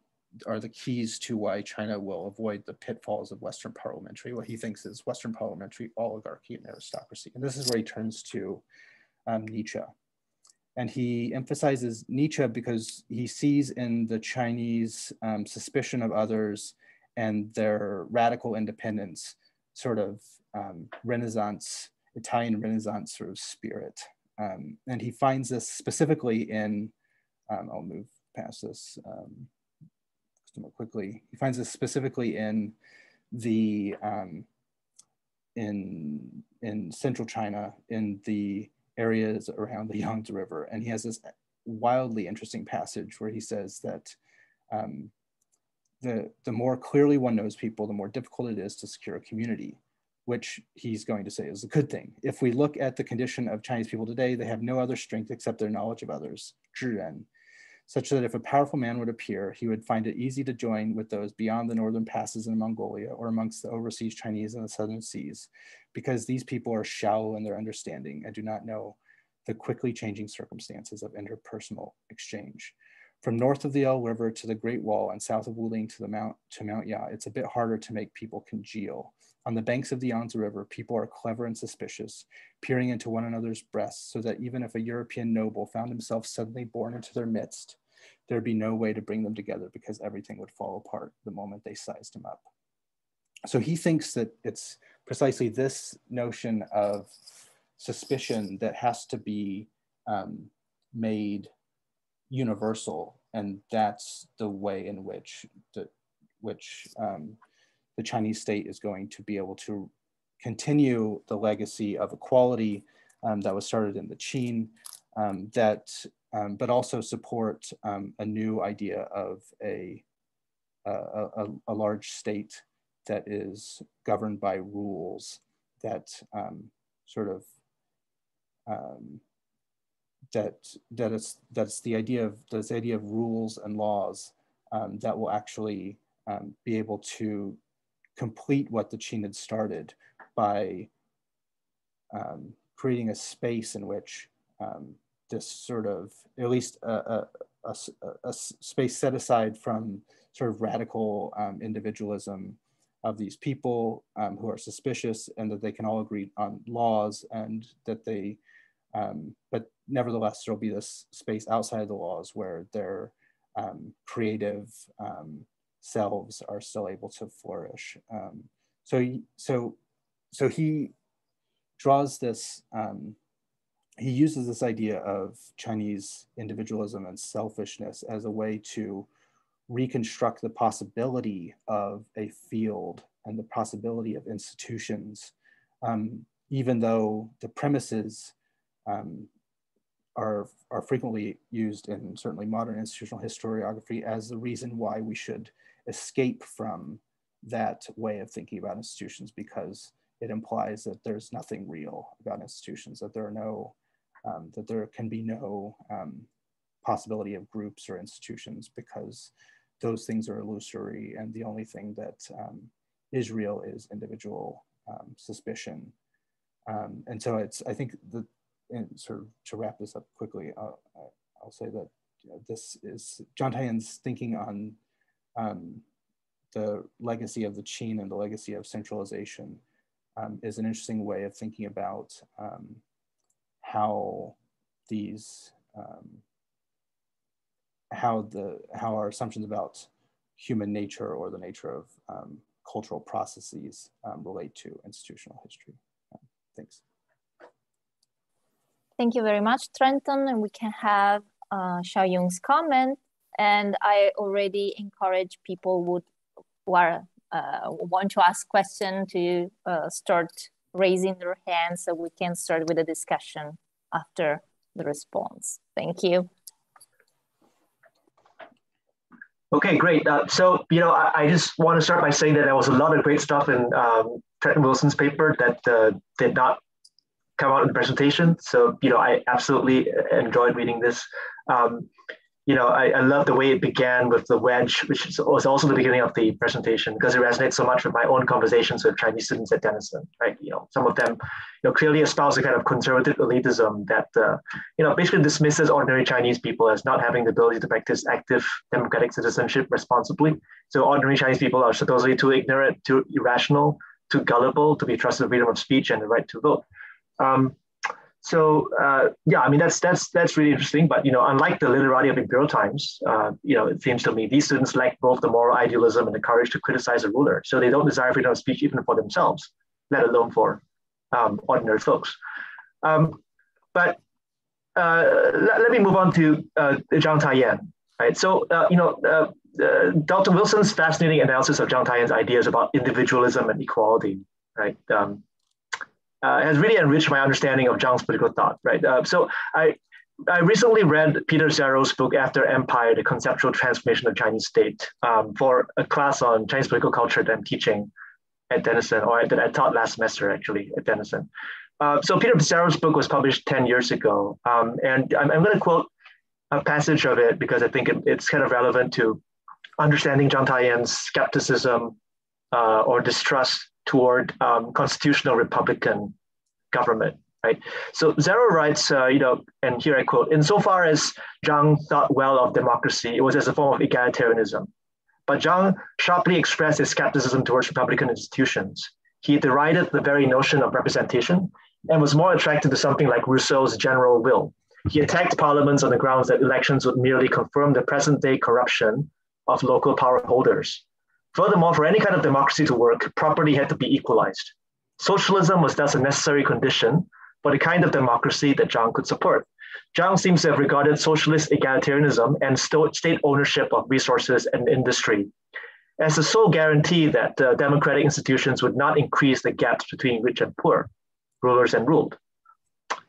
are the keys to why China will avoid the pitfalls of Western parliamentary, what he thinks is Western parliamentary oligarchy and aristocracy. And this is where he turns to um, Nietzsche. And he emphasizes Nietzsche because he sees in the Chinese um, suspicion of others and their radical independence sort of um, Renaissance, Italian Renaissance sort of spirit. Um, and he finds this specifically in, um, I'll move past this um, more quickly. He finds this specifically in the, um, in, in central China, in the areas around the Yangtze River. And he has this wildly interesting passage where he says that um, the, the more clearly one knows people, the more difficult it is to secure a community, which he's going to say is a good thing. If we look at the condition of Chinese people today, they have no other strength except their knowledge of others, zhiren, such that if a powerful man would appear, he would find it easy to join with those beyond the northern passes in Mongolia or amongst the overseas Chinese in the southern seas, because these people are shallow in their understanding and do not know the quickly changing circumstances of interpersonal exchange. From north of the Elbe River to the Great Wall and south of Wuling to the Mount to Mount Ya, it's a bit harder to make people congeal. On the banks of the Yangtze River, people are clever and suspicious, peering into one another's breasts, so that even if a European noble found himself suddenly born into their midst, there'd be no way to bring them together because everything would fall apart the moment they sized him up. So he thinks that it's precisely this notion of suspicion that has to be um, made universal, and that's the way in which the which um, the Chinese state is going to be able to continue the legacy of equality um, that was started in the Qin, um, that um, but also support um, a new idea of a, a, a, a, large state that is governed by rules that um, sort of that that is that's the idea of this idea of rules and laws um, that will actually um, be able to complete what the Qin had started by um, creating a space in which um, this sort of at least a, a, a, a, space set aside from sort of radical um, individualism of these people um, who are suspicious and that they can all agree on laws and that they but nevertheless, there'll be this space outside of the laws where their um, creative um, selves are still able to flourish. Um, so, so, so he draws this. Um, he uses this idea of Chinese individualism and selfishness as a way to reconstruct the possibility of a field and the possibility of institutions, um, even though the premises um, are, are frequently used in certainly modern institutional historiography as the reason why we should escape from that way of thinking about institutions because it implies that there's nothing real about institutions, that there are no, um, that there can be no um, possibility of groups or institutions because those things are illusory and the only thing that um, is real is individual um, suspicion. Um, and so it's, I think the, and sort of to wrap this up quickly, uh, I'll say that you know, this is Zhang Taiyan's thinking on um, the legacy of the Qin and the legacy of centralization um, is an interesting way of thinking about um, how these um, how the how our assumptions about human nature or the nature of um, cultural processes um, relate to institutional history. thanks. Thank you very much, Trenton. And we can have uh, Shao-yun's comment. And I already encourage people would, who are, uh, want to ask questions to uh, start raising their hands so we can start with the discussion after the response. Thank you. Okay, great. Uh, so, you know, I, I, just want to start by saying that there was a lot of great stuff in um, Trenton Wilson's paper that uh, did not come out in the presentation. So, you know, I absolutely enjoyed reading this. Um, you know, I, I love the way it began with the wedge, which was also the beginning of the presentation because it resonates so much with my own conversations with Chinese students at Denison, right? You know, some of them, you know, clearly espouse a kind of conservative elitism that, uh, you know, basically dismisses ordinary Chinese people as not having the ability to practice active democratic citizenship responsibly. So ordinary Chinese people are supposedly too ignorant, too irrational, too gullible to be trusted with freedom of speech and the right to vote. Um, so uh, yeah, I mean that's that's that's really interesting. But you know, unlike the literati of imperial times, uh, you know, it seems to me these students lack both the moral idealism and the courage to criticize a ruler. So they don't desire freedom of speech even for themselves, let alone for um, ordinary folks. Um, but uh, let, let, me move on to uh, Zhang Taiyan. Right. So uh, you know, uh, uh, Dr. Wilson's fascinating analysis of Zhang Taiyan's ideas about individualism and equality. Right. Um, uh, has really enriched my understanding of Zhang's political thought, right? Uh, so I, I recently read Peter Zarrow's book After Empire, The Conceptual Transformation of Chinese State um, for a class on Chinese political culture that I'm teaching at Denison, or that I taught last semester actually at Denison. Uh, so Peter Zarrow's book was published 10 years ago. Um, and I'm, I'm going to quote a passage of it because I think it, it's kind of relevant to understanding Zhang Taiyan's skepticism uh, or distrust toward um, constitutional republican government. right? So Zarrow writes, uh, you know, and here I quote, insofar as Zhang thought well of democracy, it was as a form of egalitarianism. But Zhang sharply expressed his skepticism towards republican institutions. He derided the very notion of representation and was more attracted to something like Rousseau's general will. He attacked parliaments on the grounds that elections would merely confirm the present day corruption of local power holders. Furthermore, for any kind of democracy to work, property had to be equalized. Socialism was thus a necessary condition for the kind of democracy that Zhang could support. Zhang seems to have regarded socialist egalitarianism and state ownership of resources and industry as the sole guarantee that uh, democratic institutions would not increase the gaps between rich and poor, rulers and ruled.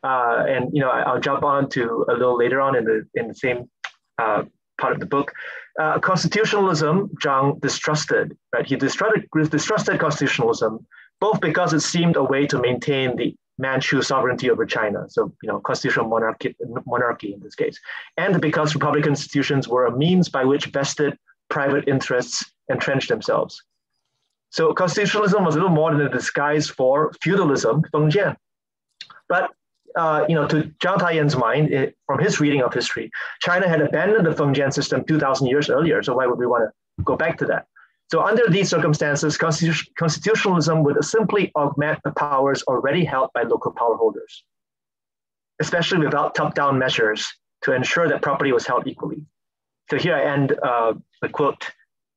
Uh, and you know, I, will jump on to a little later on in the in the same uh, part of the book. Uh, constitutionalism, Zhang distrusted. Right, he distrusted distrusted constitutionalism both because it seemed a way to maintain the Manchu sovereignty over China, so you know constitutional monarchy, monarchy in this case, and because republican institutions were a means by which vested private interests entrenched themselves. So constitutionalism was a little more than a disguise for feudalism, Fengjian. But uh, you know, to Zhang Taiyan's mind, it, from his reading of history, China had abandoned the Fengjian system 2,000 years earlier. So why would we want to go back to that? So under these circumstances, constitu- constitutionalism would simply augment the powers already held by local power holders, especially without top-down measures to ensure that property was held equally. So here I end uh, the quote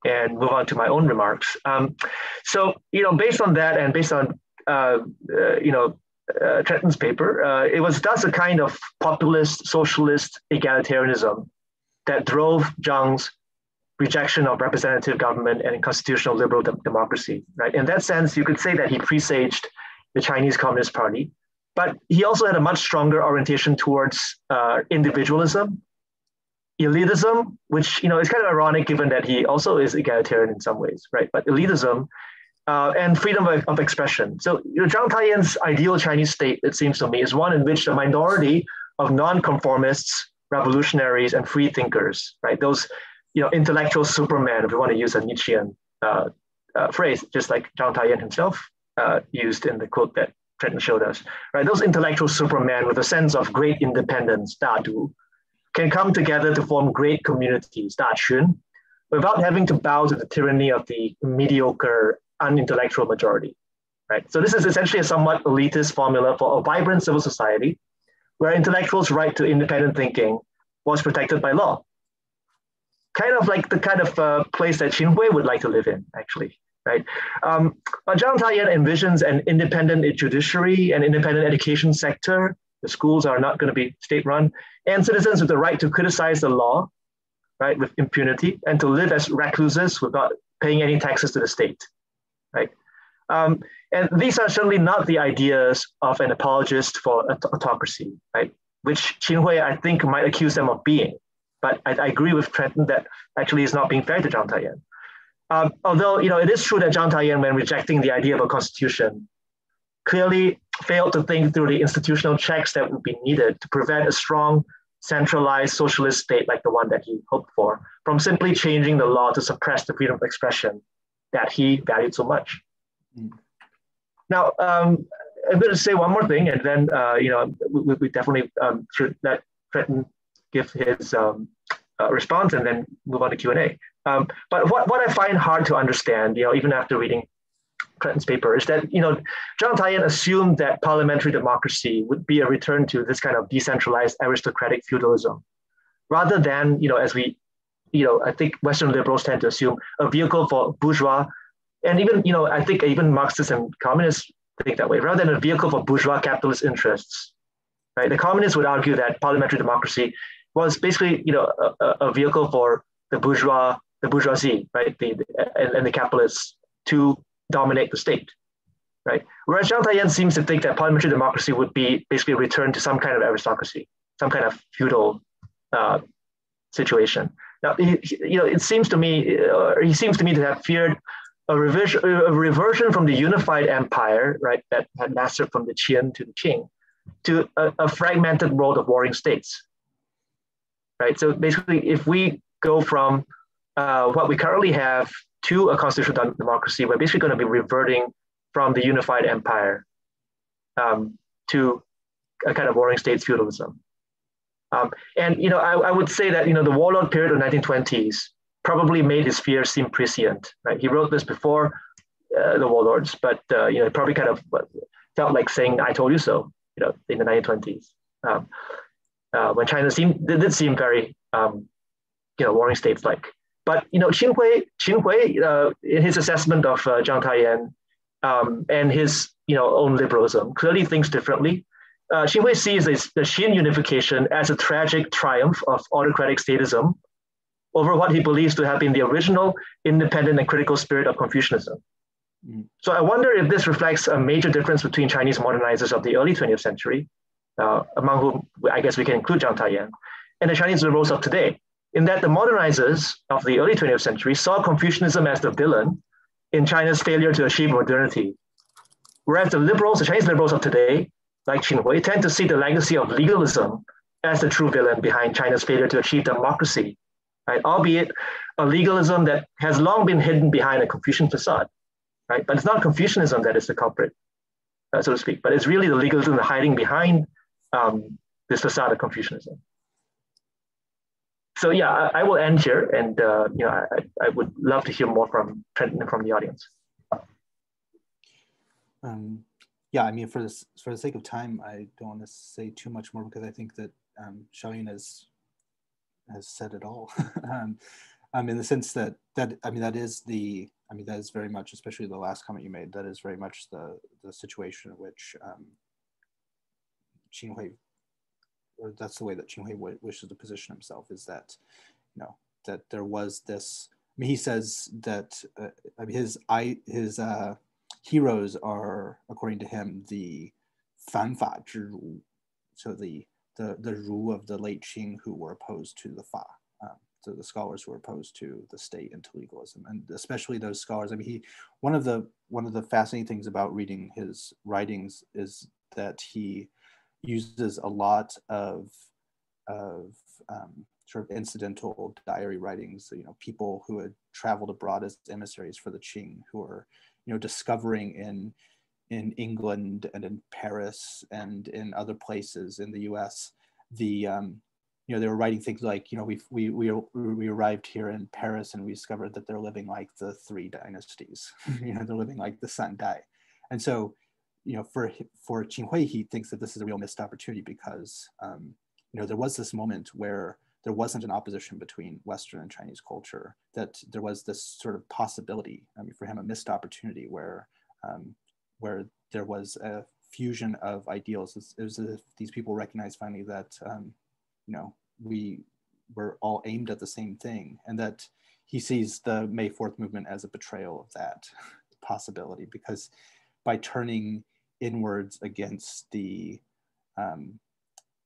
and move on to my own remarks. Um, so, you know, based on that and based on, uh, uh, you know, uh, Trenton's paper, uh, it was thus a kind of populist, socialist egalitarianism that drove Zhang's rejection of representative government and constitutional liberal de- democracy. Right. In that sense, you could say that he presaged the Chinese Communist Party, but he also had a much stronger orientation towards uh, individualism, elitism, which you know is kind of ironic given that he also is egalitarian in some ways, right? But elitism uh, and freedom of, of, expression. So you know, Zhang Taiyan's ideal Chinese state, it seems to me, is one in which the minority of non-conformists, revolutionaries, and free thinkers, right? Those you know, intellectual superman, if we want to use a Nietzschean uh, uh, phrase, just like Zhang Taiyan himself uh, used in the quote that Trenton showed us, right? Those intellectual supermen with a sense of great independence, Du, can come together to form great communities, 大群, without having to bow to the tyranny of the mediocre, unintellectual majority. Right? So this is essentially a somewhat elitist formula for a vibrant civil society where intellectuals' right to independent thinking was protected by law kind of like the kind of uh, place that Qin Hui would like to live in, actually, right? Um, but Zhang Taiyan envisions an independent judiciary, an independent education sector. The schools are not going to be state-run, and citizens with the right to criticize the law, right, with impunity, and to live as recluses without paying any taxes to the state, right? Um, and these are certainly not the ideas of an apologist for autocracy, right? Which Qin Hui, I think, might accuse them of being, but I, I, agree with Trenton that actually is not being fair to Zhang Taiyan. Um, although you know it is true that Zhang Taiyan, when rejecting the idea of a constitution, clearly failed to think through the institutional checks that would be needed to prevent a strong centralized socialist state like the one that he hoped for from simply changing the law to suppress the freedom of expression that he valued so much. Mm. Now, um, I'm going to say one more thing, and then uh, you know we, we definitely um, should let Trenton give his um, uh, response and then move on to Q&A. Um, but what, what I find hard to understand, you know, even after reading Trenton's paper, is that, you know, Zhang Taiyan assumed that parliamentary democracy would be a return to this kind of decentralized aristocratic feudalism, rather than, you know, as we, you know, I think Western liberals tend to assume a vehicle for bourgeois, and even, you know, I think even Marxists and communists think that way, rather than a vehicle for bourgeois capitalist interests. Right? The communists would argue that parliamentary democracy was basically you know a, a vehicle for the bourgeois the bourgeoisie right the, and, and the capitalists to dominate the state right whereas Zhang Taiyan seems to think that parliamentary democracy would be basically a return to some kind of aristocracy some kind of feudal uh, situation now he, you know it seems to me uh, he seems to me to have feared a revision a reversion from the unified empire right that had lasted from the Qin to the Qing to a, a fragmented world of warring states right? So basically, if we go from uh, what we currently have to a constitutional democracy, we're basically going to be reverting from the unified empire um, to a kind of warring states feudalism. Um, and you know, I, I would say that you know the warlord period of 1920s probably made his fears seem prescient. Right, he wrote this before uh, the warlords, but uh, you know, it probably kind of felt like saying "I told you so." You know, in the 1920s, um, uh, when China seemed did seem very um, you know warring states like. But you know, Qin Hui, Qin Hui, uh, in his assessment of uh, Zhang Taiyan um, and his you know own liberalism, clearly thinks differently. Uh, Hui sees the Qin unification as a tragic triumph of autocratic statism over what he believes to have been the original independent and critical spirit of Confucianism. Mm. So I wonder if this reflects a major difference between Chinese modernizers of the early 20th century, uh, among whom I guess we can include Zhang Taiyan, and the Chinese liberals of today in that the modernizers of the early 20th century saw Confucianism as the villain in China's failure to achieve modernity. Whereas the liberals, the Chinese liberals of today, like Qin tend to see the legacy of legalism as the true villain behind China's failure to achieve democracy, right? albeit a legalism that has long been hidden behind a Confucian facade. Right? But it's not Confucianism that is the culprit, uh, so to speak, but it's really the legalism hiding behind um, this facade of Confucianism so yeah, I, I, will end here, and uh, you know, I, I would love to hear more from from the audience. Um, yeah, I mean, for this for the sake of time, I don't want to say too much more because I think that um, has has said it all. [LAUGHS] um, um, in the sense that that I mean, that is the I mean, that is very much, especially the last comment you made. That is very much the the situation in which um, Qin Hui or that's the way that Qin Hui wishes to position himself is that, you know, that there was this. I mean, he says that uh, I mean, his I his uh, heroes are, according to him, the fanfa zhiru, so the the the ru of the late Qing who were opposed to the fa. Um, so the scholars who were opposed to the state and to legalism, and especially those scholars. I mean, he one of the one of the fascinating things about reading his writings is that he uses a lot of of um, sort of incidental diary writings. You know, people who had traveled abroad as emissaries for the Qing, who are you know discovering in in England and in Paris and in other places in the U.S. the um, you know they were writing things like you know we we we we arrived here in Paris and we discovered that they're living like the three dynasties. [LAUGHS] you know they're living like the San Dai, and so you know, for for Qin Hui, he thinks that this is a real missed opportunity because um, you know there was this moment where there wasn't an opposition between Western and Chinese culture. That there was this sort of possibility. I mean, for him, a missed opportunity where um, where there was a fusion of ideals. It was as if these people recognized finally that um, you know we were all aimed at the same thing, and that he sees the May Fourth movement as a betrayal of that [LAUGHS] possibility because by turning inwards against the um,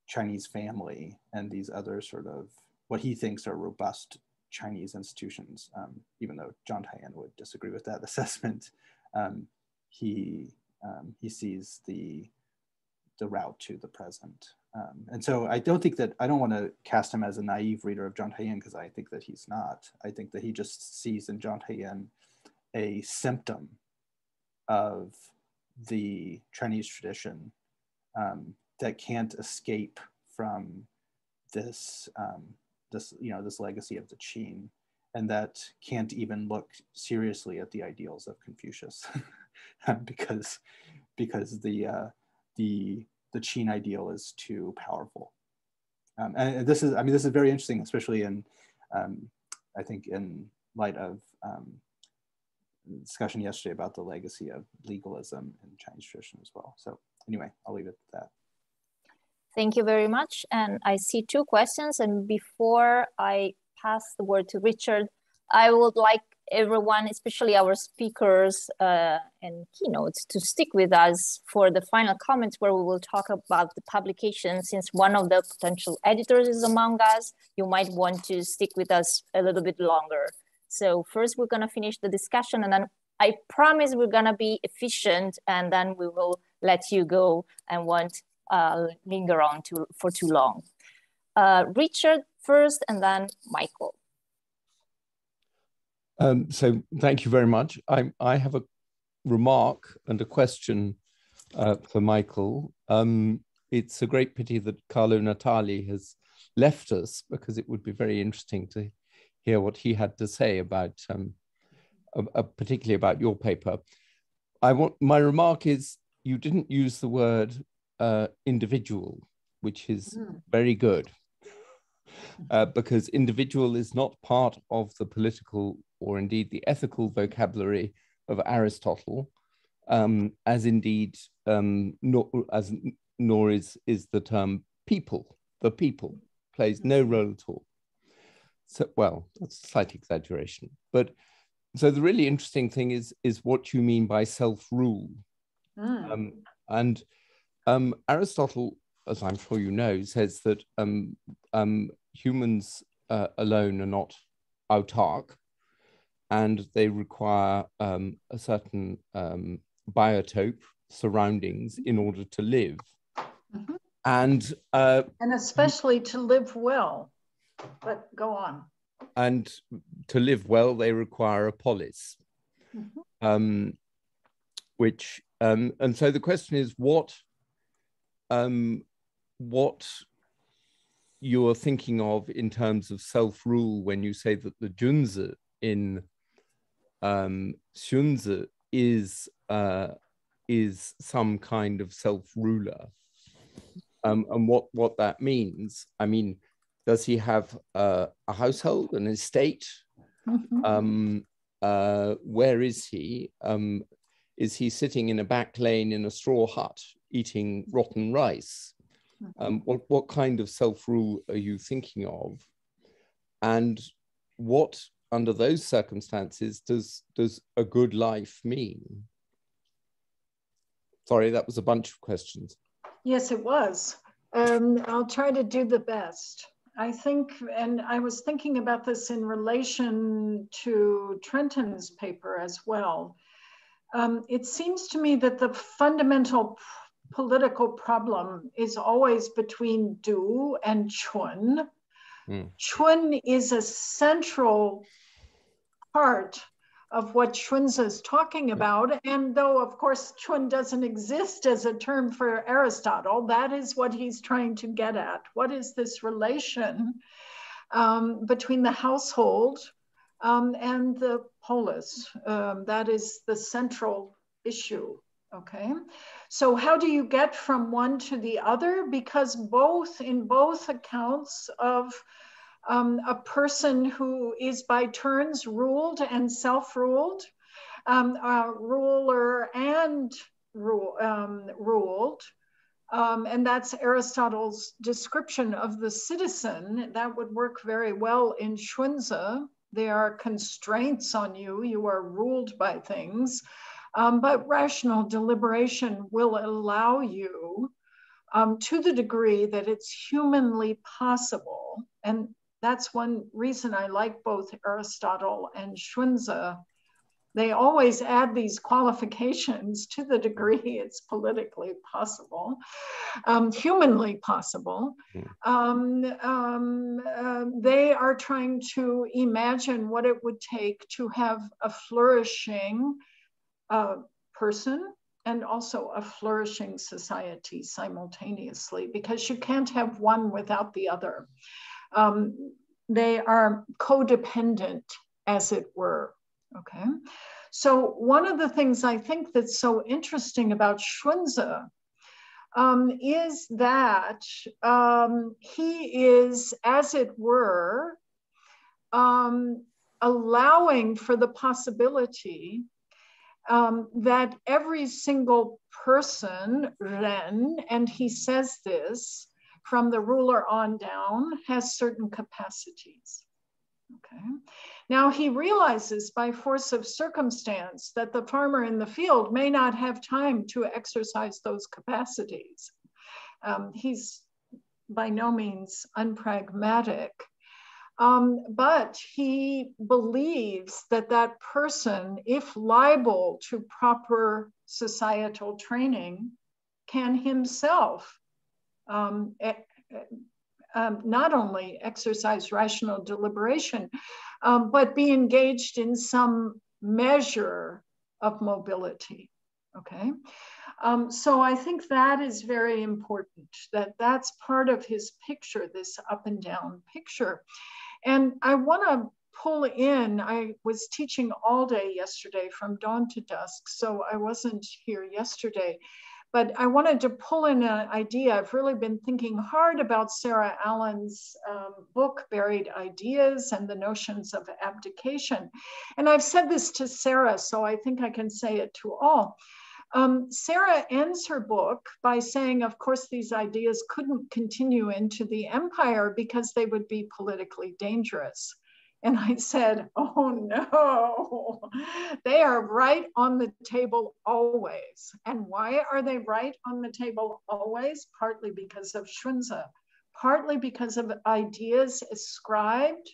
Chinese family and these other sort of what he thinks are robust Chinese institutions, um, even though Zhang Taiyan would disagree with that [LAUGHS] assessment. Um, he um, he sees the the route to the present. Um, and so I don't think that I don't want to cast him as a naive reader of Zhang Taiyan because I think that he's not. I think that he just sees in Zhang Taiyan a symptom of the Chinese tradition um, that can't escape from this um, this you know this legacy of the Qin, and that can't even look seriously at the ideals of Confucius, [LAUGHS] because because the uh, the the Qin ideal is too powerful. Um, and this is I mean this is very interesting, especially in um, I think in light of um, discussion yesterday about the legacy of legalism in Chinese tradition as well. So anyway, I'll leave it at that. Thank you very much. And I see two questions. And before I pass the word to Richard, I would like everyone, especially our speakers uh, and keynotes, to stick with us for the final comments where we will talk about the publication. Since one of the potential editors is among us, you might want to stick with us a little bit longer. So first we're gonna finish the discussion and then I promise we're gonna be efficient and then we will let you go and won't uh, linger on too, for too long. Uh, Richard first and then Michael. Um, so thank you very much. I, I have a remark and a question uh, for Michael. Um, it's a great pity that Carlo Natali has left us because it would be very interesting to hear what he had to say about, um, particularly about your paper. I want my remark is you didn't use the word uh, individual, which is mm. very good. Uh, because individual is not part of the political or indeed the ethical vocabulary of Aristotle, um, as indeed um, nor, as nor is is the term people. The people plays no role at all. So well, that's a slight exaggeration, but so the really interesting thing is is what you mean by self rule, mm. um, and um, Aristotle, as I'm sure you know, says that um, um, humans uh, alone are not autark, and they require um, a certain um, biotope surroundings in order to live. Mm-hmm. And uh, and especially to live well. But go on. And to live well, they require a polis. Mm-hmm. Um, which um, and so the question is what um, what you are thinking of in terms of self-rule when you say that the Junzi in um, Xunzi is uh, is some kind of self-ruler, um, and what what that means. I mean, does he have uh, a household, an estate? Mm-hmm. Um, uh, where is he? Um, is he sitting in a back lane in a straw hut eating rotten rice? Mm-hmm. Um, what, what kind of self rule are you thinking of? And what under those circumstances does does a good life mean? Sorry, that was a bunch of questions. Yes, it was. Um, I'll try to do the best. I think, and I was thinking about this in relation to Trenton's paper as well. Um, it seems to me that the fundamental political problem is always between Du and Qun. Mm. Qun is a central part of what Xunzi is talking about. And though, of course, Qun doesn't exist as a term for Aristotle, that is what he's trying to get at. What is this relation um, between the household um, and the polis? Um, that is the central issue. Okay, so how do you get from one to the other? Because both, in both accounts of um, a person who is by turns ruled and self-ruled, um, ruler and um, ruled. Um, and that's Aristotle's description of the citizen. That would work very well in Xunzi. There are constraints on you, you are ruled by things, um, but rational deliberation will allow you um, to the degree that it's humanly possible. And that's one reason I like both Aristotle and Xunzi. They always add these qualifications to the degree [LAUGHS] it's politically possible, um, humanly possible. Hmm. Um, um, uh, they are trying to imagine what it would take to have a flourishing uh, person and also a flourishing society simultaneously because you can't have one without the other um, they are codependent, as it were. Okay. So one of the things I think that's so interesting about Xunzi um, is that um, he is, as it were, um, allowing for the possibility um, that every single person, Ren, and he says this, from the ruler on down has certain capacities. Okay. Now he realizes by force of circumstance that the farmer in the field may not have time to exercise those capacities. Um, he's by no means unpragmatic. Um, but he believes that that person, if liable to proper societal training, can himself um, um, not only exercise rational deliberation, um, but be engaged in some measure of mobility. okay? Um, so I think that is very important, that that's part of his picture, this up and down picture. And I wanna pull in, I was teaching all day yesterday from dawn to dusk, so I wasn't here yesterday but I wanted to pull in an idea. I've really been thinking hard about Sarah Allan's um, book, Buried Ideas, and the notions of abdication. And I've said this to Sarah, so I think I can say it to all. Um, Sarah ends her book by saying, of course, these ideas couldn't continue into the empire because they would be politically dangerous. And I said, Oh no, they are right on the table always. And why are they right on the table always? Partly because of Xunzi, partly because of ideas ascribed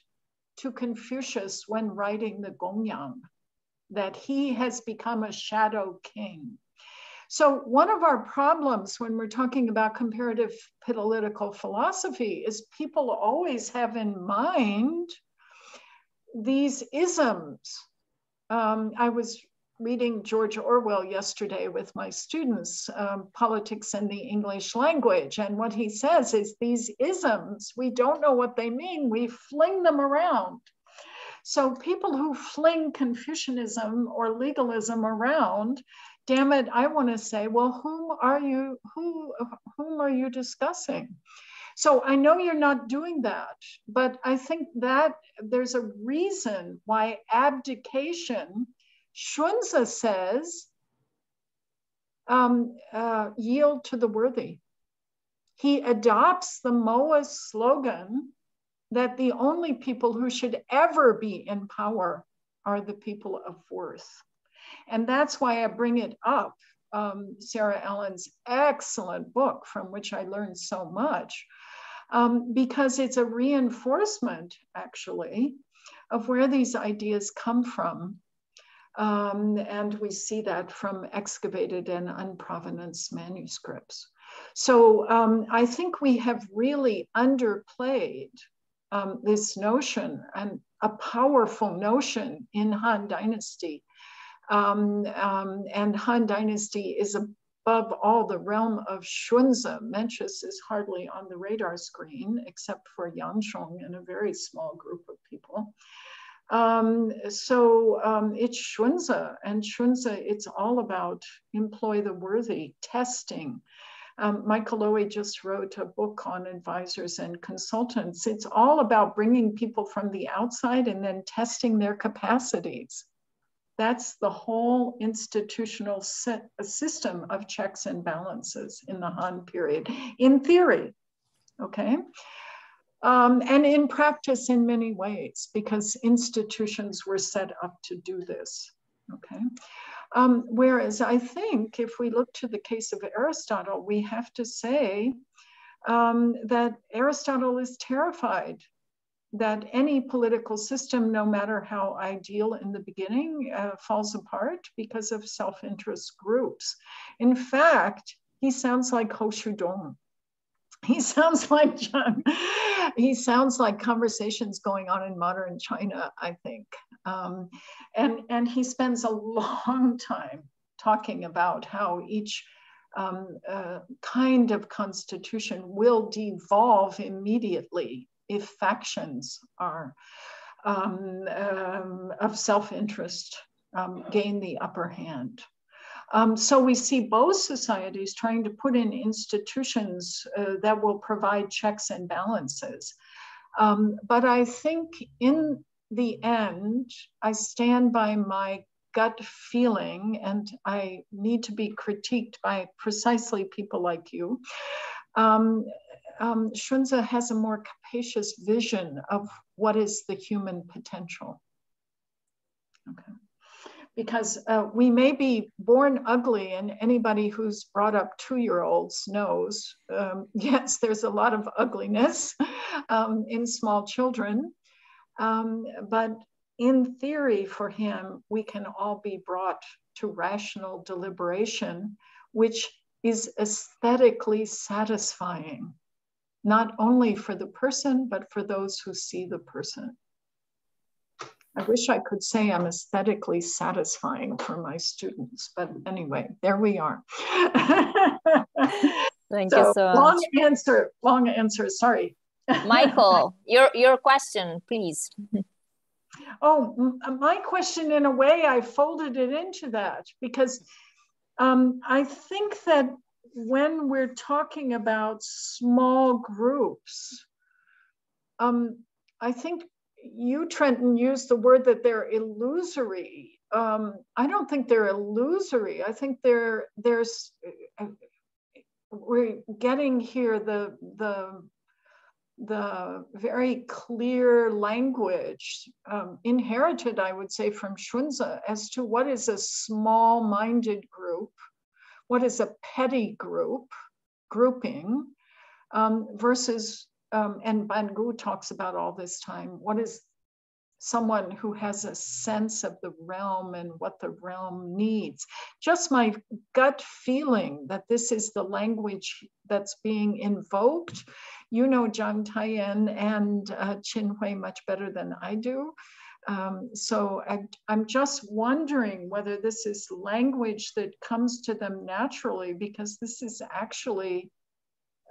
to Confucius when writing the Gongyang, that he has become a shadow king. So, one of our problems when we're talking about comparative political philosophy is people always have in mind these isms. Um, I was reading George Orwell yesterday with my students, um, Politics in the English Language. And what he says is these isms, we don't know what they mean, we fling them around. So people who fling Confucianism or legalism around, damn it, I want to say, well, whom are you, who, whom are you discussing? So I know you're not doing that, but I think that there's a reason why abdication, Xunzi says, um, uh, yield to the worthy. He adopts the Moa slogan that the only people who should ever be in power are the people of worth. And that's why I bring it up. Um, Sarah Allan's excellent book, from which I learned so much, um, because it's a reinforcement, actually, of where these ideas come from. Um, and we see that from excavated and unprovenance manuscripts. So um, I think we have really underplayed um, this notion and a powerful notion in Han Dynasty. Um, um, and Han Dynasty is above all the realm of Xunzi. Mencius is hardly on the radar screen except for Yang Xiong and a very small group of people. Um, so um, it's Xunzi, and Xunzi, it's all about employ the worthy, testing. Um, Michael Loewe just wrote a book on advisors and consultants. It's all about bringing people from the outside and then testing their capacities. That's the whole institutional system of checks and balances in the Han period, in theory, okay? Um, and in practice in many ways, because institutions were set up to do this, okay? Um, whereas I think if we look to the case of Aristotle, we have to say um, that Aristotle is terrified that any political system, no matter how ideal in the beginning, uh, falls apart because of self-interest groups. In fact, he sounds like Xudong. He [LAUGHS] sounds like Zhang. He sounds like conversations going on in modern China, I think. Um, and, and he spends a long [LAUGHS] time talking about how each um, uh, kind of constitution will devolve immediately if factions are um, um, of self-interest um, gain the upper hand. Um, so we see both societies trying to put in institutions uh, that will provide checks and balances. Um, but I think in the end, I stand by my gut feeling, and I need to be critiqued by precisely people like you, um, um, Xunzi has a more capacious vision of what is the human potential. Okay. Because uh, we may be born ugly, and anybody who's brought up two year olds knows um, [LAUGHS] yes, there's a lot of ugliness um, in small children. Um, but in theory, for him, we can all be brought to rational deliberation, which is aesthetically satisfying not only for the person, but for those who see the person. I wish I could say I'm aesthetically satisfying for my students, but anyway, there we are. [LAUGHS] Thank so, you so long much. Long answer, long answer, sorry. Michael, [LAUGHS] your, your question, please. Oh, my question, in a way, I folded it into that because um, I think that when we're talking about small groups, um, I think you, Trenton, used the word that they're illusory. Um, I don't think they're illusory. I think they're there's uh, we're getting here the the the very clear language um, inherited, I would say, from Xunzi as to what is a small-minded group, what is a petty group, grouping, um, versus, um, and Ban Gu talks about all this time, what is someone who has a sense of the realm and what the realm needs. Just my gut feeling that this is the language that's being invoked. You know Zhang Taiyan and uh, Hui much better than I do. Um, so I, am just wondering whether this is language that comes to them naturally because this is actually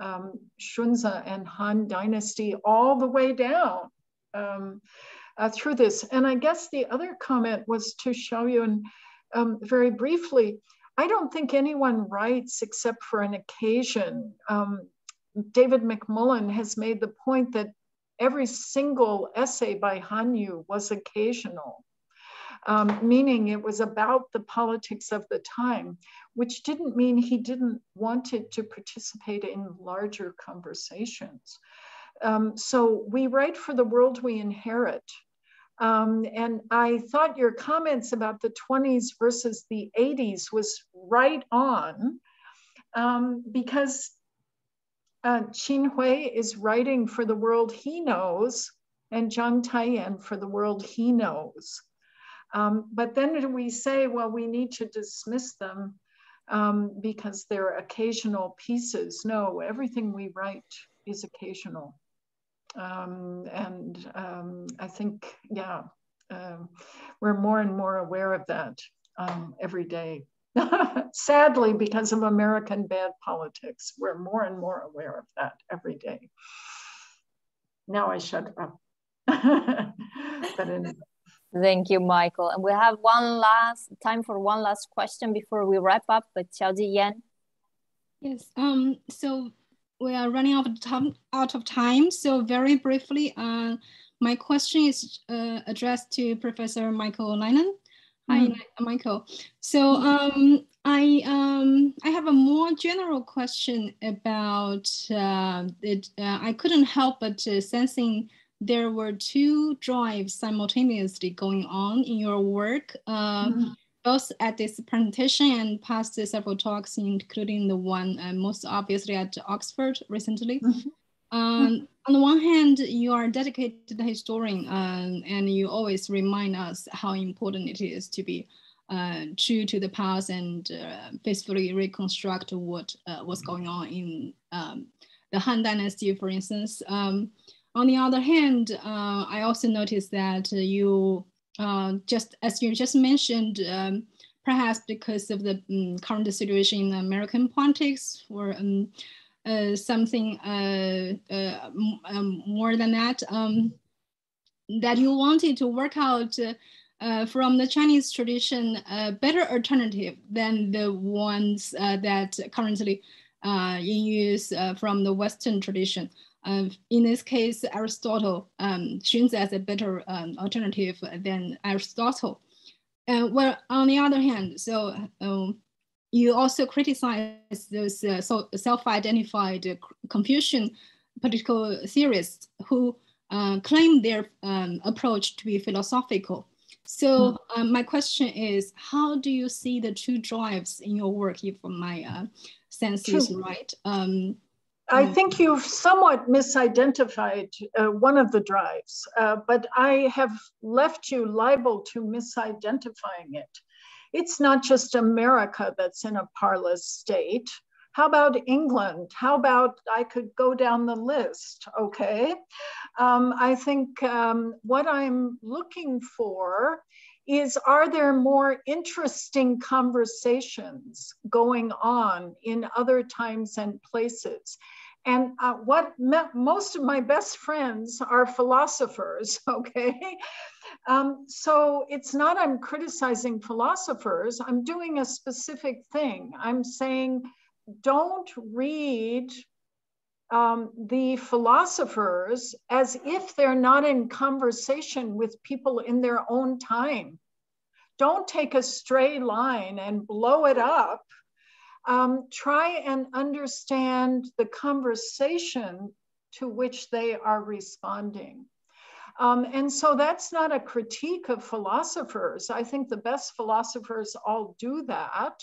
um, Xunzi and Han dynasty all the way down. Um, uh, through this. And I guess the other comment was to show you, and um, very briefly, I don't think anyone writes except for an occasion. Um, David McMullen has made the point that every single essay by Han Yu was occasional. Um, meaning it was about the politics of the time, which didn't mean he didn't wanted to participate in larger conversations. Um, so we write for the world we inherit. Um, and I thought your comments about the 20s versus the 80s was right on um, because uh, Hui is writing for the world he knows and Zhang Taiyan for the world he knows. Um, but then we say, well, we need to dismiss them um, because they're occasional pieces. No, everything we write is occasional. Um, and um, I think, yeah, um, we're more and more aware of that um, every day. [LAUGHS] Sadly, because of American bad politics, we're more and more aware of that every day. Now I shut up. [LAUGHS] but anyway. Thank you, Michael. And we have one last time for one last question before we wrap up. But Xiaoji Yan. Yes. Um. So we are running out of time. Out of time. So very briefly, uh, my question is uh, addressed to Professor Michael Nylan. Hi, mm. Michael. So um, I um, I have a more general question about uh, it. Uh, I couldn't help but uh, sensing there were two drives simultaneously going on in your work. Mm both at this presentation and past several talks, including the one uh, most obviously at Oxford recently. Mm -hmm. Um, on the one hand, you are a dedicated historian um, and you always remind us how important it is to be uh, true to the past and uh, faithfully reconstruct what uh, was going on in um, the Han Dynasty, for instance. Um, on the other hand, uh, I also noticed that you uh, just as you just mentioned, um, perhaps because of the um, current situation in American politics or um, something uh, uh um, more than that, um, that you wanted to work out uh, from the Chinese tradition a better alternative than the ones that currently in use from the Western tradition. Um, in this case, Aristotle um, shows as a better um, alternative than Aristotle. And well, on the other hand, so um, you also criticize those uh, so self-identified Confucian political theorists who uh, claim their um, approach to be philosophical. So mm. my question is, how do you see the two drives in your work, if my uh, sense True. is right? Um, I think you've somewhat misidentified uh, one of the drives, uh, but I have left you liable to misidentifying it. It's not just America that's in a parlous state. How about England? How about I could go down the list? Okay. Um, I think um, what I'm looking for is are there more interesting conversations going on in other times and places? And uh, what most of my best friends are philosophers, [LAUGHS] okay? Um, so it's not I'm criticizing philosophers, I'm doing a specific thing. I'm saying don't read um, the philosophers as if they're not in conversation with people in their own time. Don't take a stray line and blow it up um, try and understand the conversation to which they are responding. Um, and so that's not a critique of philosophers. I think the best philosophers all do that.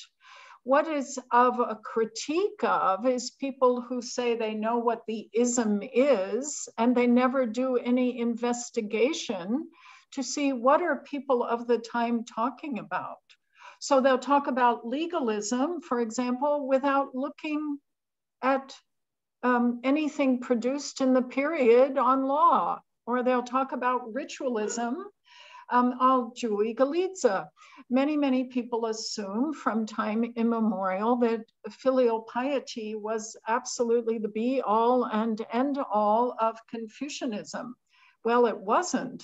What is of a critique of is people who say they know what the ism is and they never do any investigation to see what are people of the time talking about. So they'll talk about legalism, for example, without looking at um, anything produced in the period on law, or they'll talk about ritualism. Um, al Jui. Many, many people assume from time immemorial that filial piety was absolutely the be all and end all of Confucianism. Well, it wasn't.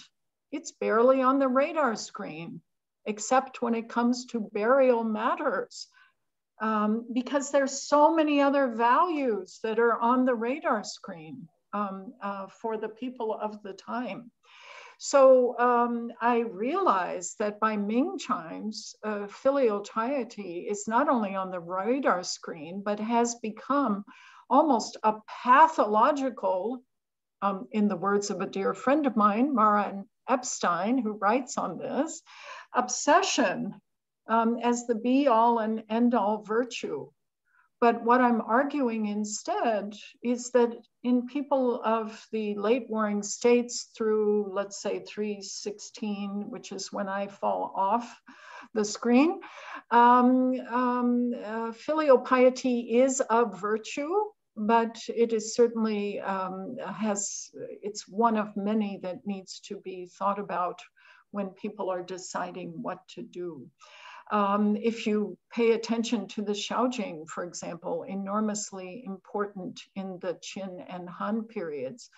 It's barely on the radar screen except when it comes to burial matters. Um, because there's so many other values that are on the radar screen um, uh, for the people of the time. So um, I realized that by Ming chimes, uh, filial piety is not only on the radar screen, but has become almost a pathological, um, in the words of a dear friend of mine, Maram Epstein, who writes on this, obsession um, as the be all and end all virtue. But what I'm arguing instead is that in people of the late warring states through, let's say, 316, which is when I fall off the screen, um, um, uh, filial piety is a virtue, but it is certainly um, has, it's one of many that needs to be thought about when people are deciding what to do. Um, if you pay attention to the Xiaojing, for example, enormously important in the Qin and Han periods,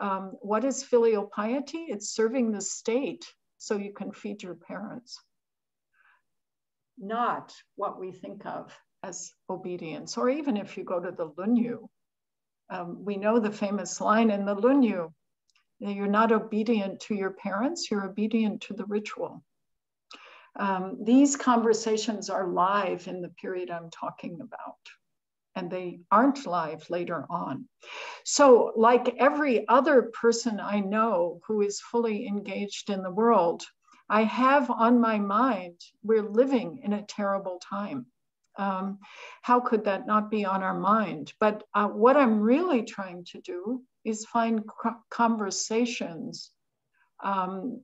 um, what is filial piety? It's serving the state so you can feed your parents. Not what we think of as obedience, or even if you go to the Lunyu, um, we know the famous line in the Lunyu you're not obedient to your parents, you're obedient to the ritual. Um, these conversations are live in the period I'm talking about, and they aren't live later on. So, like every other person I know who is fully engaged in the world, I have on my mind, we're living in a terrible time. Um, how could that not be on our mind? But uh, what I'm really trying to do is find conversations um,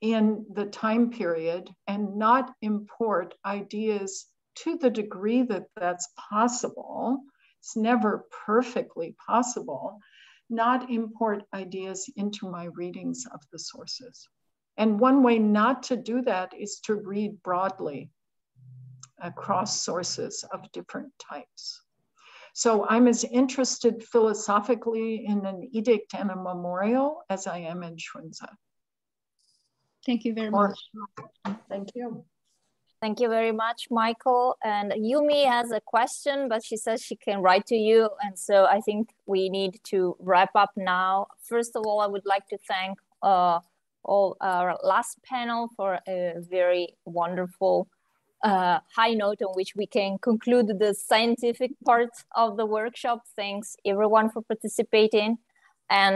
in the time period and not import ideas to the degree that that's possible. It's never perfectly possible, not import ideas into my readings of the sources. And one way not to do that is to read broadly across sources of different types. So I'm as interested philosophically in an edict and a memorial as I am in Xunzi. Thank you very much. Thank you. Thank you very much, Michael. And Yumi has a question, but she says she can write to you. And so I think we need to wrap up now. First of all, I would like to thank uh, all our last panel for a very wonderful uh, high note on which we can conclude the scientific part of the workshop. Thanks everyone for participating. And